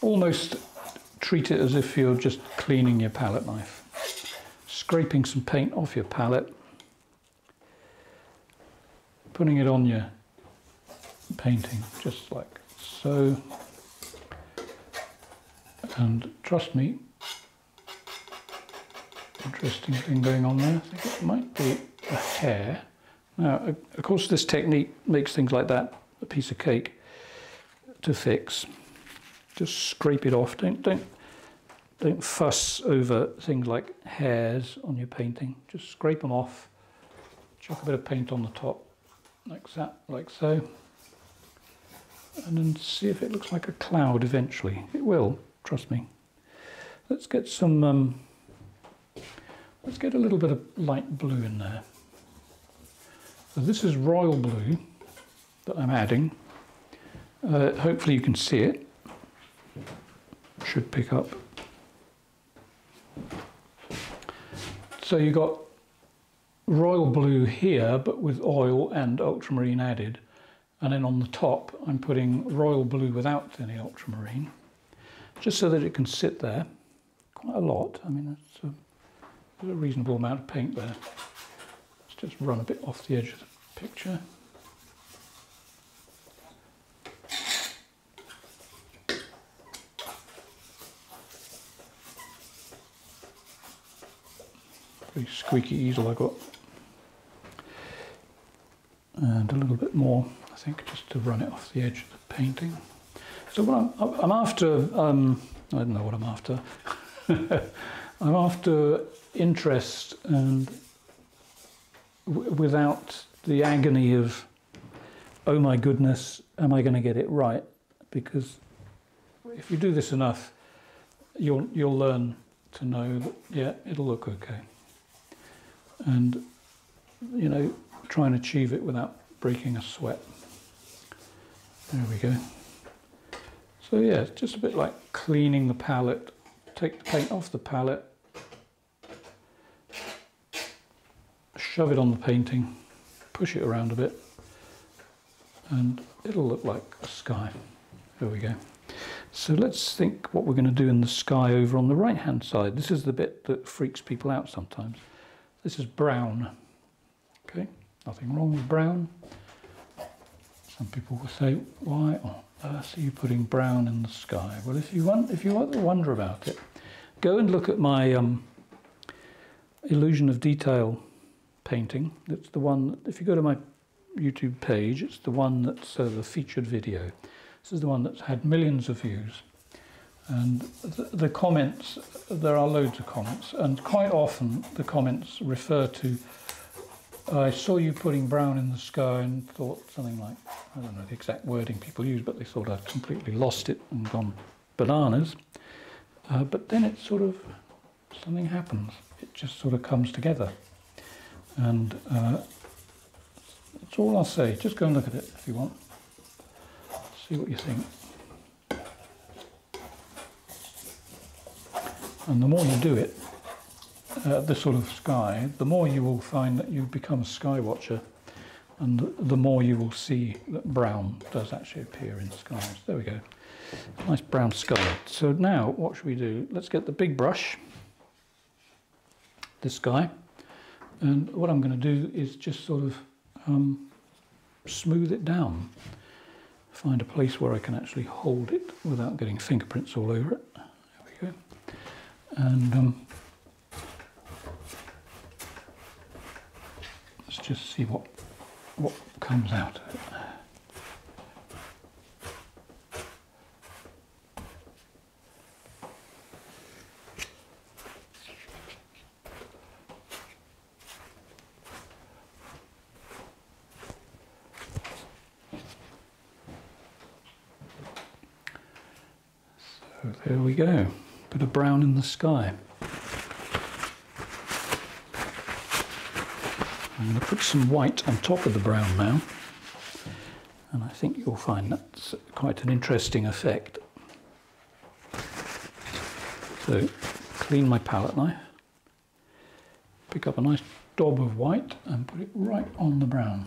Almost treat it as if you're just cleaning your palette knife. Scraping some paint off your palette, putting it on your painting, just like so. And trust me, interesting thing going on there. I think it might be a hair. Now, of course, this technique makes things like that a piece of cake to fix. Just scrape it off. Don't don't don't fuss over things like hairs on your painting. Just scrape them off. Chuck a bit of paint on the top, like that, like so. And then see if it looks like a cloud eventually. It will, trust me. Let's get some um, Let's get a little bit of light blue in there. So this is royal blue that I'm adding. Uh, hopefully you can see it. Should pick up. So you got royal blue here, but with oil and ultramarine added. And then on the top, I'm putting royal blue without any ultramarine, just so that it can sit there. Quite a lot. I mean, it's. There's a reasonable amount of paint there. Let's just run a bit off the edge of the picture. Squeaky easel I got. And a little bit more, I think, just to run it off the edge of the painting. So what I'm, I'm after, um, I don't know what I'm after. I'm after interest and without the agony of, oh my goodness, am I going to get it right? Because if you do this enough, you'll you'll learn to know that yeah, it'll look okay. And you know, try and achieve it without breaking a sweat. There we go. So yeah, it's just a bit like cleaning the palette. Take the paint off the palette, shove it on the painting, push it around a bit, and it'll look like a sky. There we go. So let's think what we're going to do in the sky over on the right hand side. This is the bit that freaks people out sometimes. This is brown. Okay, nothing wrong with brown. Some people will say, why on earth are you putting brown in the sky? Well, if you want, if you want to wonder about it, go and look at my um, illusion of detail painting. It's the one, if you go to my YouTube page, it's the one that's uh, the featured video. This is the one that's had millions of views. And the, comments, there are loads of comments, and quite often the comments refer to I saw you putting brown in the sky and thought something like, I don't know the exact wording people use, but they thought I'd completely lost it and gone bananas. Uh, but then it sort of, something happens. It just sort of comes together. And uh, that's all I'll say. Just go and look at it if you want. See what you think. And the more you do it, uh, this sort of sky, the more you will find that you become a sky watcher and the more you will see that brown does actually appear in skies. There we go. Nice brown sky. So now what should we do? Let's get the big brush, this guy, and what I'm going to do is just sort of um, smooth it down. Find a place where I can actually hold it without getting fingerprints all over it. And um, let's just see what what comes out of it. So there we go. Bit of brown in the sky. I'm going to put some white on top of the brown now. And I think you'll find that's quite an interesting effect. So clean my palette knife, pick up a nice daub of white and put it right on the brown.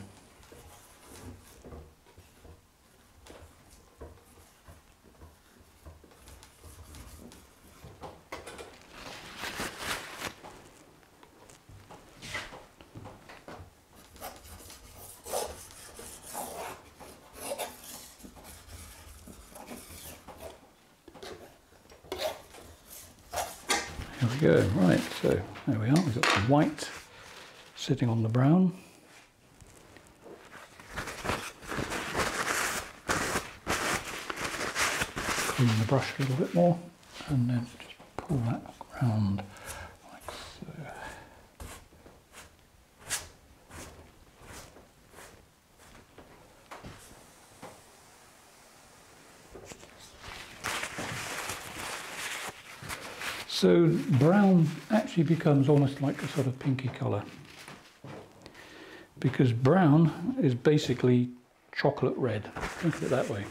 There we go. Right, so there we are. We've got some white sitting on the brown. Clean the brush a little bit more and then just pull that around like so. So brown actually becomes almost like a sort of pinky colour because brown is basically chocolate red. Think of it that way.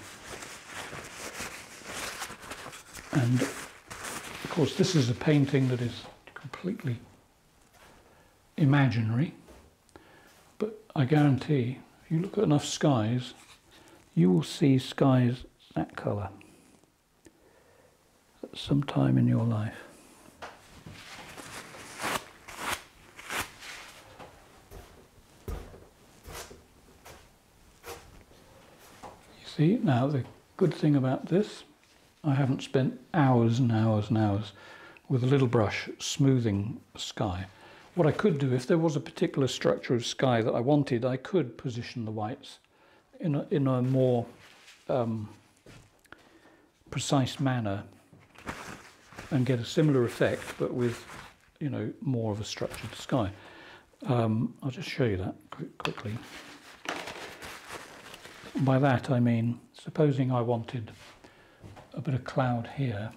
And of course, this is a painting that is completely imaginary, but I guarantee if you look at enough skies, you will see skies that colour at some time in your life. See, now the good thing about this, I haven't spent hours and hours and hours with a little brush smoothing sky. What I could do, if there was a particular structure of sky that I wanted, I could position the whites in a, in a more um, precise manner and get a similar effect, but with, you know, more of a structured sky. Um, I'll just show you that quickly. By that I mean, supposing I wanted a bit of cloud here,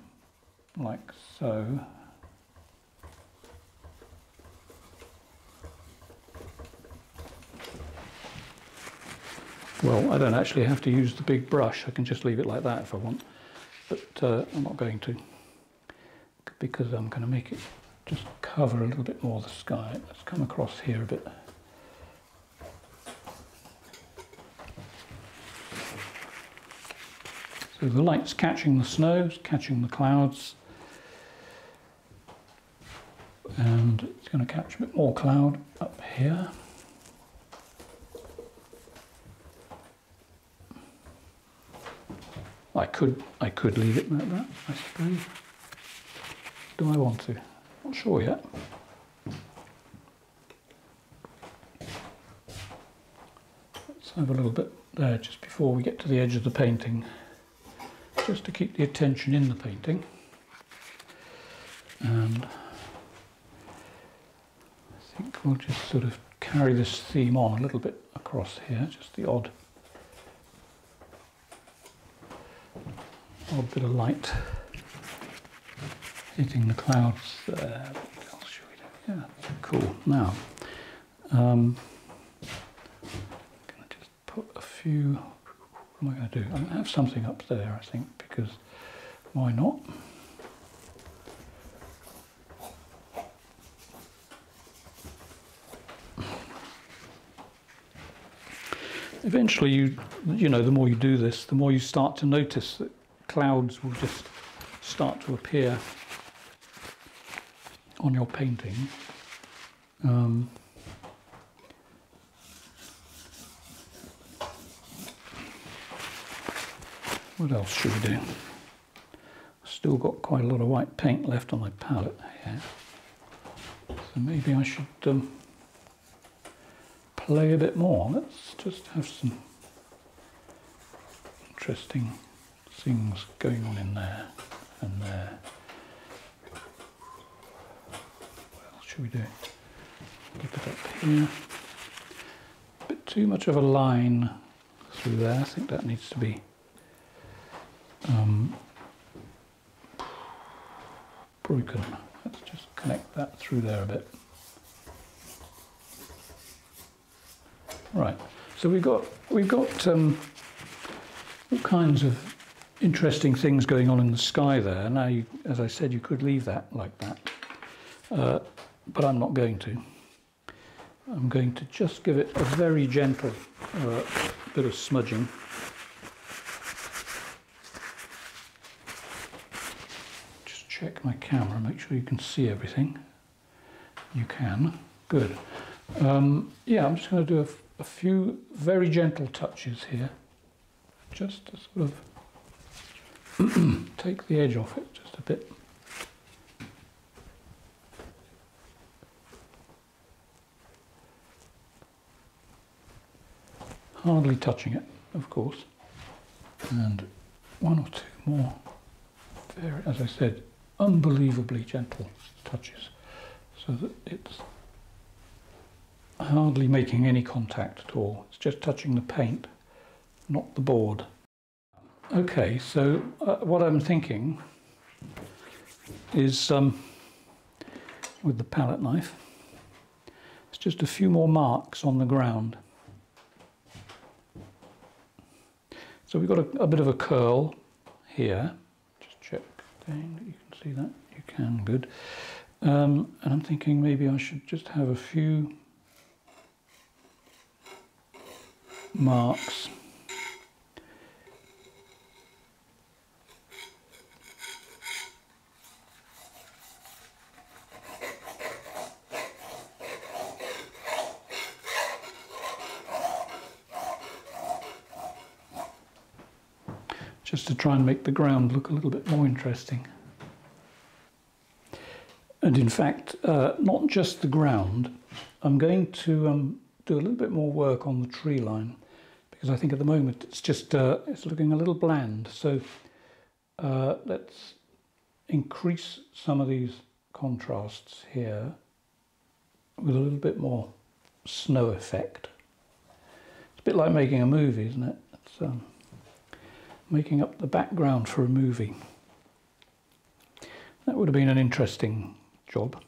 like so. Well, I don't actually have to use the big brush. I can just leave it like that if I want. But uh, I'm not going to because I'm going to make it just cover a little bit more the sky. Let's come across here a bit. So the light's catching the snow, catching the clouds, and it's going to catch a bit more cloud up here. I could I could leave it like that, I suppose. Do I want to? Not sure yet. Let's have a little bit there just before we get to the edge of the painting, just to keep the attention in the painting. And I think we'll just sort of carry this theme on a little bit across here, just the odd odd bit of light hitting the clouds there. Yeah, cool. Now, um, I'm going to just put a few. What am I going to do? To have something up there, I think, because why not? Eventually, you you know, the more you do this, the more you start to notice that clouds will just start to appear on your painting. Um, what else should we do? Still got quite a lot of white paint left on my palette here. So maybe I should um, play a bit more. Let's just have some interesting things going on in there and there. What else should we do? Get it up here. A bit too much of a line through there. I think that needs to be um, broken. Let's just connect that through there a bit. Right. So we've got we've got um, all kinds of interesting things going on in the sky there. Now, you, as I said, you could leave that like that. Uh, but I'm not going to. I'm going to just give it a very gentle uh, bit of smudging. Just check my camera, make sure you can see everything. You can. Good. Um, yeah, I'm just going to do a, a few very gentle touches here, just to sort of take the edge off it just a bit. hardly touching it, of course, and one or two more, very, as I said, unbelievably gentle touches, so that it's hardly making any contact at all. It's just touching the paint, not the board. Okay, so uh, what I'm thinking is um, with the palette knife, it's just a few more marks on the ground. So we've got a, a bit of a curl here. Just check see that. You can, good. Um, and I'm thinking maybe I should just have a few marks just to try and make the ground look a little bit more interesting. And in fact, uh, not just the ground, I'm going to um, do a little bit more work on the tree line because I think at the moment it's just uh, it's looking a little bland. So uh, let's increase some of these contrasts here with a little bit more snow effect. It's a bit like making a movie, isn't it? It's um, making up the background for a movie. That would have been an interesting job.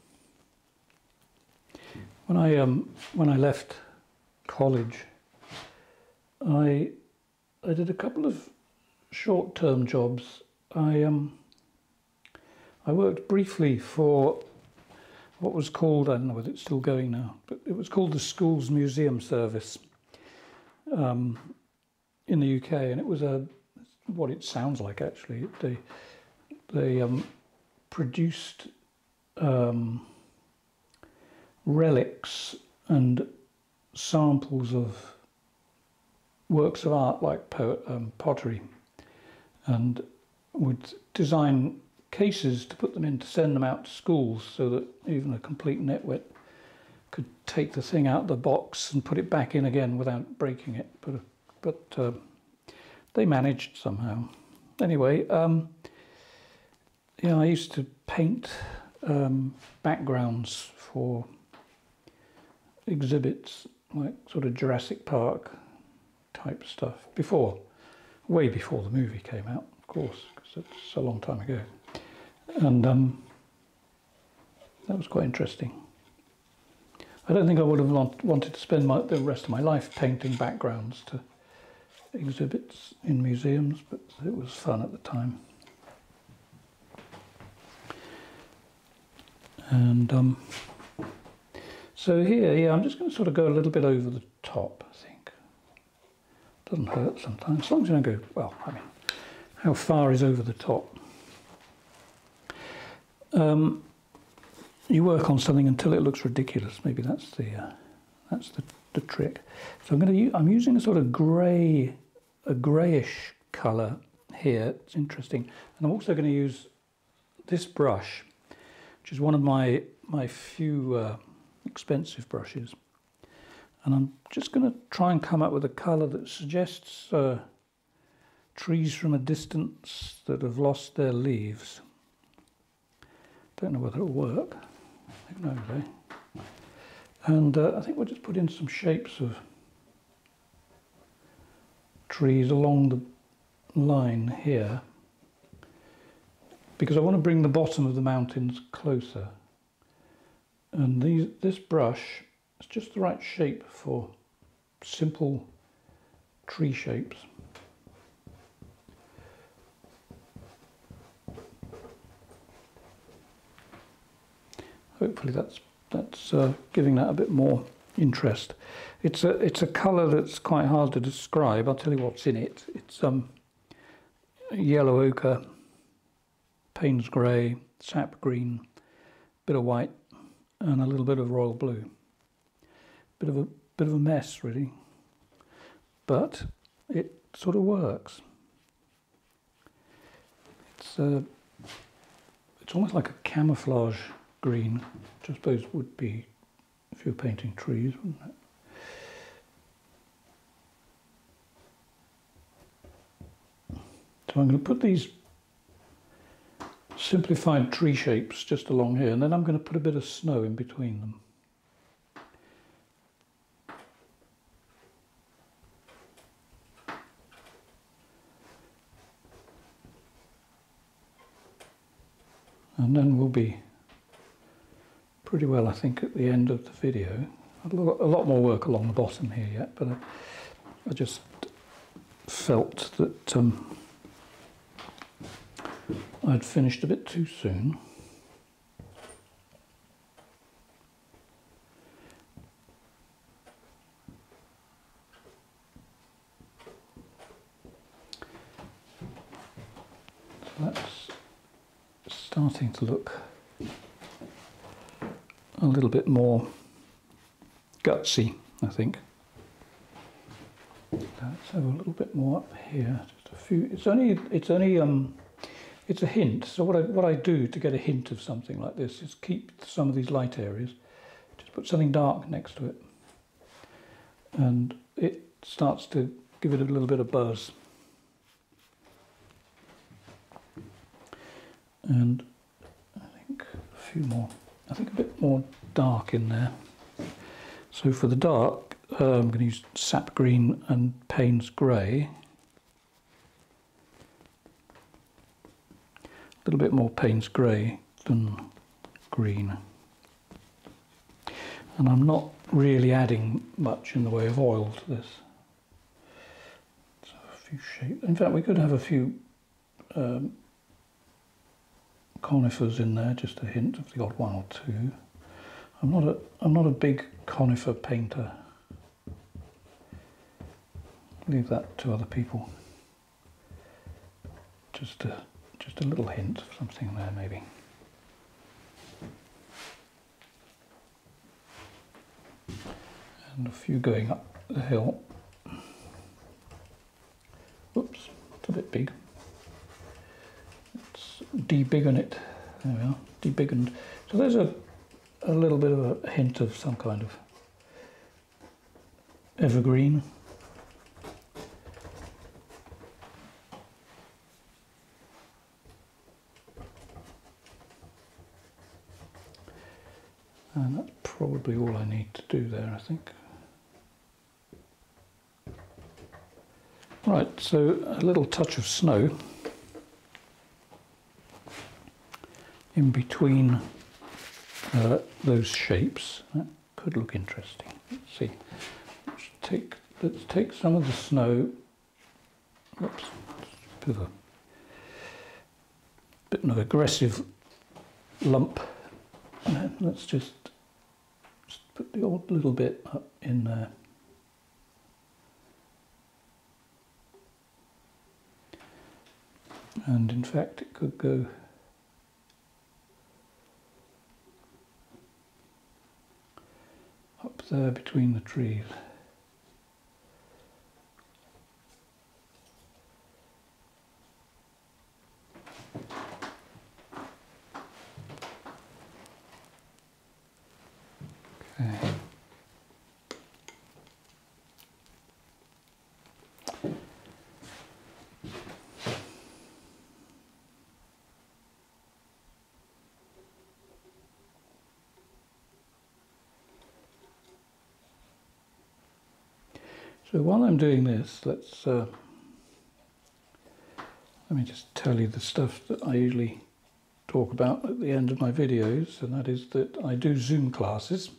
When I um, when I left college, I I did a couple of short-term jobs. I um I worked briefly for what was called I don't know whether it's still going now, but it was called the Schools Museum Service um, in the UK, and it was a what it sounds like actually. They they um, produced um, relics and samples of works of art like um, pottery and would design cases to put them in to send them out to schools so that even a complete netwit could take the thing out of the box and put it back in again without breaking it. But, but uh, they managed somehow. Anyway, um, yeah, I used to paint um, backgrounds for exhibits like sort of Jurassic Park type stuff before, way before the movie came out, of course, because it's a long time ago. And um, that was quite interesting. I don't think I would have want, wanted to spend my, the rest of my life painting backgrounds to exhibits in museums, but it was fun at the time. And um, so here, yeah, I'm just going to sort of go a little bit over the top, I think. Doesn't hurt sometimes, as long as you don't go, well, I mean, how far is over the top? Um, you work on something until it looks ridiculous. Maybe that's the uh, that's the, the trick. So I'm going to I'm using a sort of grey, a greyish colour here. It's interesting, and I'm also going to use this brush which is one of my, my few uh, expensive brushes. And I'm just going to try and come up with a colour that suggests uh, trees from a distance that have lost their leaves. Don't know whether it'll work. Who knows, eh? And uh, I think we'll just put in some shapes of trees along the line here because I want to bring the bottom of the mountains closer. And these, this brush is just the right shape for simple tree shapes. Hopefully that's that's uh, giving that a bit more interest. It's a it's a colour that's quite hard to describe. I'll tell you what's in it. It's um yellow ochre Payne's grey, sap green, bit of white, and a little bit of royal blue. Bit of a bit of a mess, really, but it sort of works. It's uh, it's almost like a camouflage green, which I suppose would be if you're painting trees, wouldn't it? So I'm going to put these simplified tree shapes just along here and then I'm going to put a bit of snow in between them. And then we'll be pretty well, I think, at the end of the video. A lot, more work along the bottom here yet, but I, I just felt that um, I'd finished a bit too soon. So that's starting to look a little bit more gutsy, I think. Let's have a little bit more up here. Just a few. It's only. It's only um it's a hint. So what I, what I do to get a hint of something like this is keep some of these light areas, just put something dark next to it. And it starts to give it a little bit of buzz. and I think a few more. I think a bit more dark in there. So for the dark, uh, I'm going to use sap green and Payne's grey. Little bit more Payne's grey than green. And I'm not really adding much in the way of oil to this. So a few shapes. In fact, we could have a few um, conifers in there, just a hint of the odd one or two. I'm not a I'm not a big conifer painter. Leave that to other people. Just a just a little hint of something there maybe. And a few going up the hill. Oops, it's a bit big. Let's debiggen it. There we are, debiggened. So there's a a little bit of a hint of some kind of evergreen. And that's probably all I need to do there, I think. Right, so a little touch of snow in between uh, those shapes. That could look interesting. Let's see. Let's take, let's take some of the snow. Oops, bit of a bit of aggressive lump. Let's just put the odd little bit up in there. And in fact, it could go up there between the trees. So while I'm doing this, let's uh, let me just tell you the stuff that I usually talk about at the end of my videos, and that is that I do Zoom classes.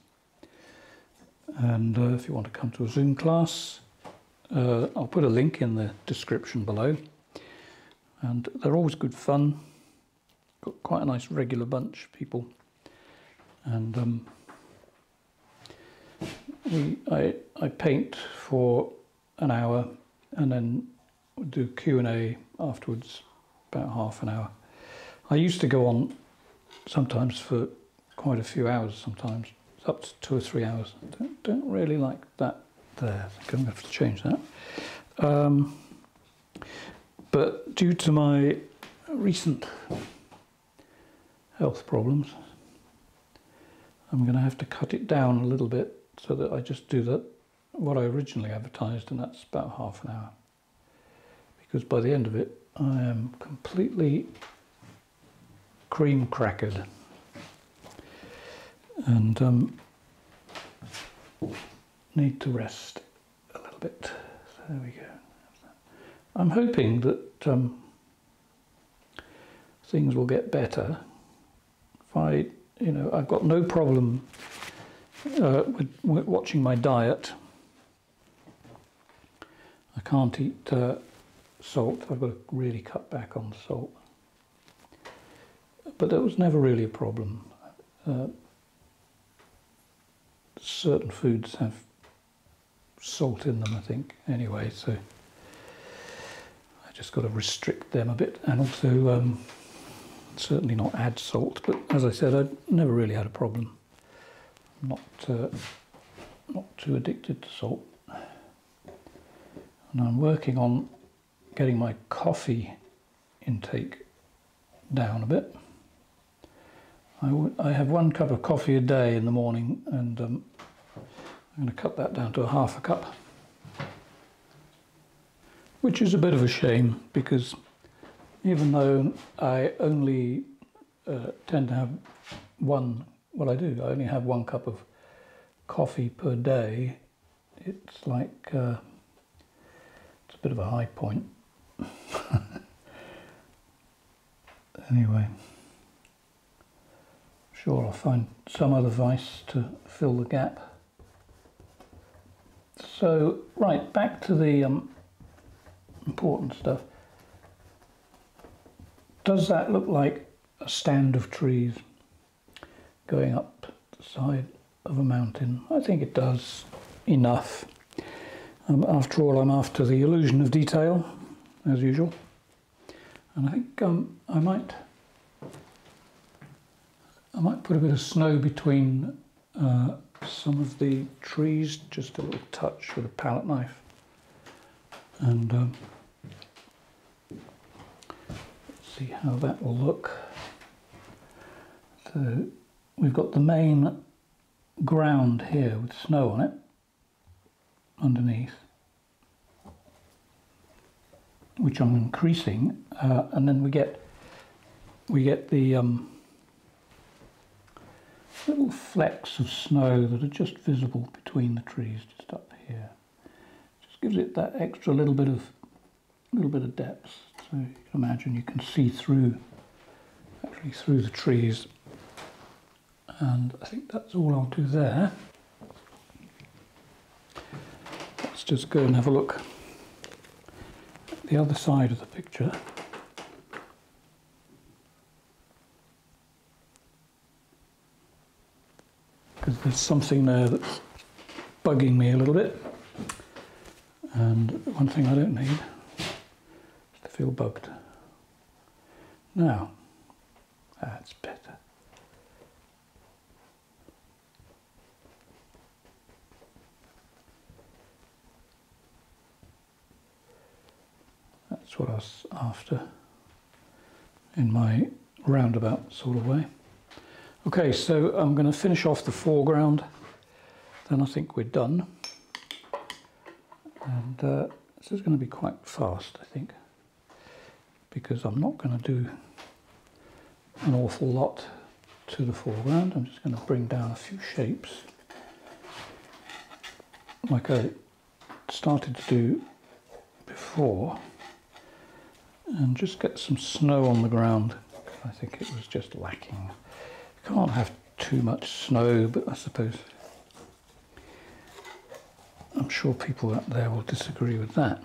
And uh, if you want to come to a Zoom class, uh, I'll put a link in the description below. And they're always good fun. Got quite a nice regular bunch of people. And um, we, I, I paint for an hour and then do Q&A afterwards, about half an hour. I used to go on sometimes for quite a few hours sometimes, up to two or three hours. Don't, don't really like that there. I I'm going to have to change that. Um, but due to my recent health problems, I'm going to have to cut it down a little bit so that I just do that what I originally advertised and that's about half an hour because by the end of it I am completely cream crackered and um, need to rest a little bit. There we go. I'm hoping that um, things will get better. If I, you know, I've got no problem uh, watching my diet. I can't eat uh, salt. I've got to really cut back on salt. But that was never really a problem. Uh, certain foods have salt in them, I think, anyway, so I just got to restrict them a bit and also um, certainly not add salt. But as I said, I never really had a problem not uh, not too addicted to salt. And I'm working on getting my coffee intake down a bit. I, I have one cup of coffee a day in the morning and um, I'm going to cut that down to a half a cup. Which is a bit of a shame because even though I only uh, tend to have one, well I do, I only have one cup of coffee per day. It's like, uh, it's a bit of a high point. anyway, sure I'll find some other vice to fill the gap. So, right, back to the um, important stuff. Does that look like a stand of trees going up the side of a mountain? I think it does enough. Um, after all, I'm after the illusion of detail, as usual. And I think um, I might I might put a bit of snow between uh, some of the trees, just a little touch with a palette knife. And um, see how that will look. So we've got the main ground here with snow on it underneath which I'm increasing uh, and then we get we get the um, little flecks of snow that are just visible between the trees just up here just gives it that extra little bit of little bit of depth so you can imagine you can see through, actually through the trees. And I think that's all I'll do there. Let's just go and have a look at the other side of the picture. Because there's something there that's bugging me a little bit. And one thing I don't need is to feel bugged. Now, that's better. That's what I was after in my roundabout sort of way. Okay, so I'm going to finish off the foreground, then I think we're done. And uh, this is going to be quite fast, I think because I'm not going to do an awful lot to the foreground. I'm just going to bring down a few shapes like I started to do before and just get some snow on the ground. I think it was just lacking. Can't have too much snow, but I suppose I'm sure people out there will disagree with that.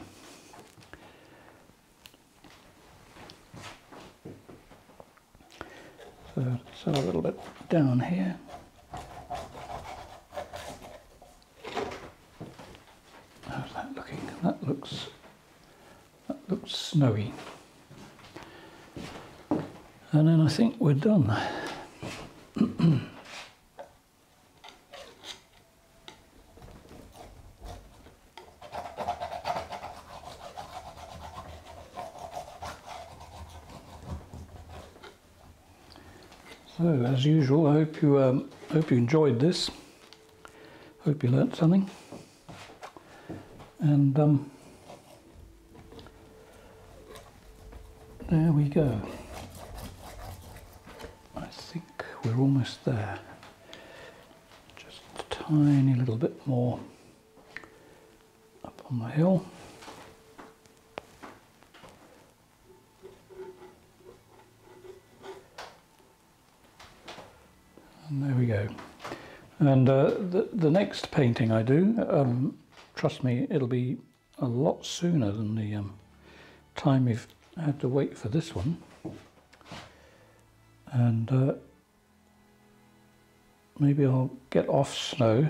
So, so a little bit down here. How's that looking? That looks that looks snowy. And then I think we're done. So, as usual, I hope you um, hope you enjoyed this. Hope you learnt something. And um, there we go. I think we're almost there. Just a tiny little bit more up on the hill. And there we go. And uh, the, the next painting I do, um, trust me, it'll be a lot sooner than the um, time you've had to wait for this one. And uh, maybe I'll get off snow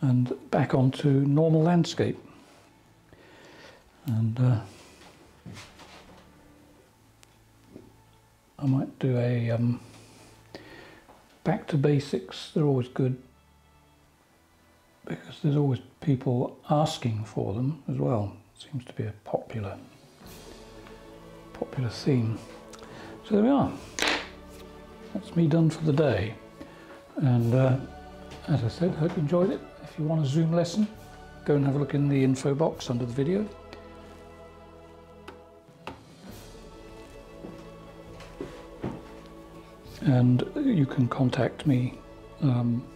and back onto normal landscape. And uh, I might do a um, back to basics, they're always good because there's always people asking for them as well. Seems to be a popular, popular theme. So there we are. That's me done for the day. And uh, as I said, hope you enjoyed it. If you want a Zoom lesson, go and have a look in the info box under the video. and you can contact me um,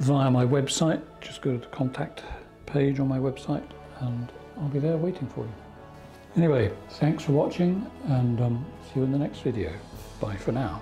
via my website. Just go to the contact page on my website and I'll be there waiting for you. Anyway, thanks for watching and um, see you in the next video. Bye for now.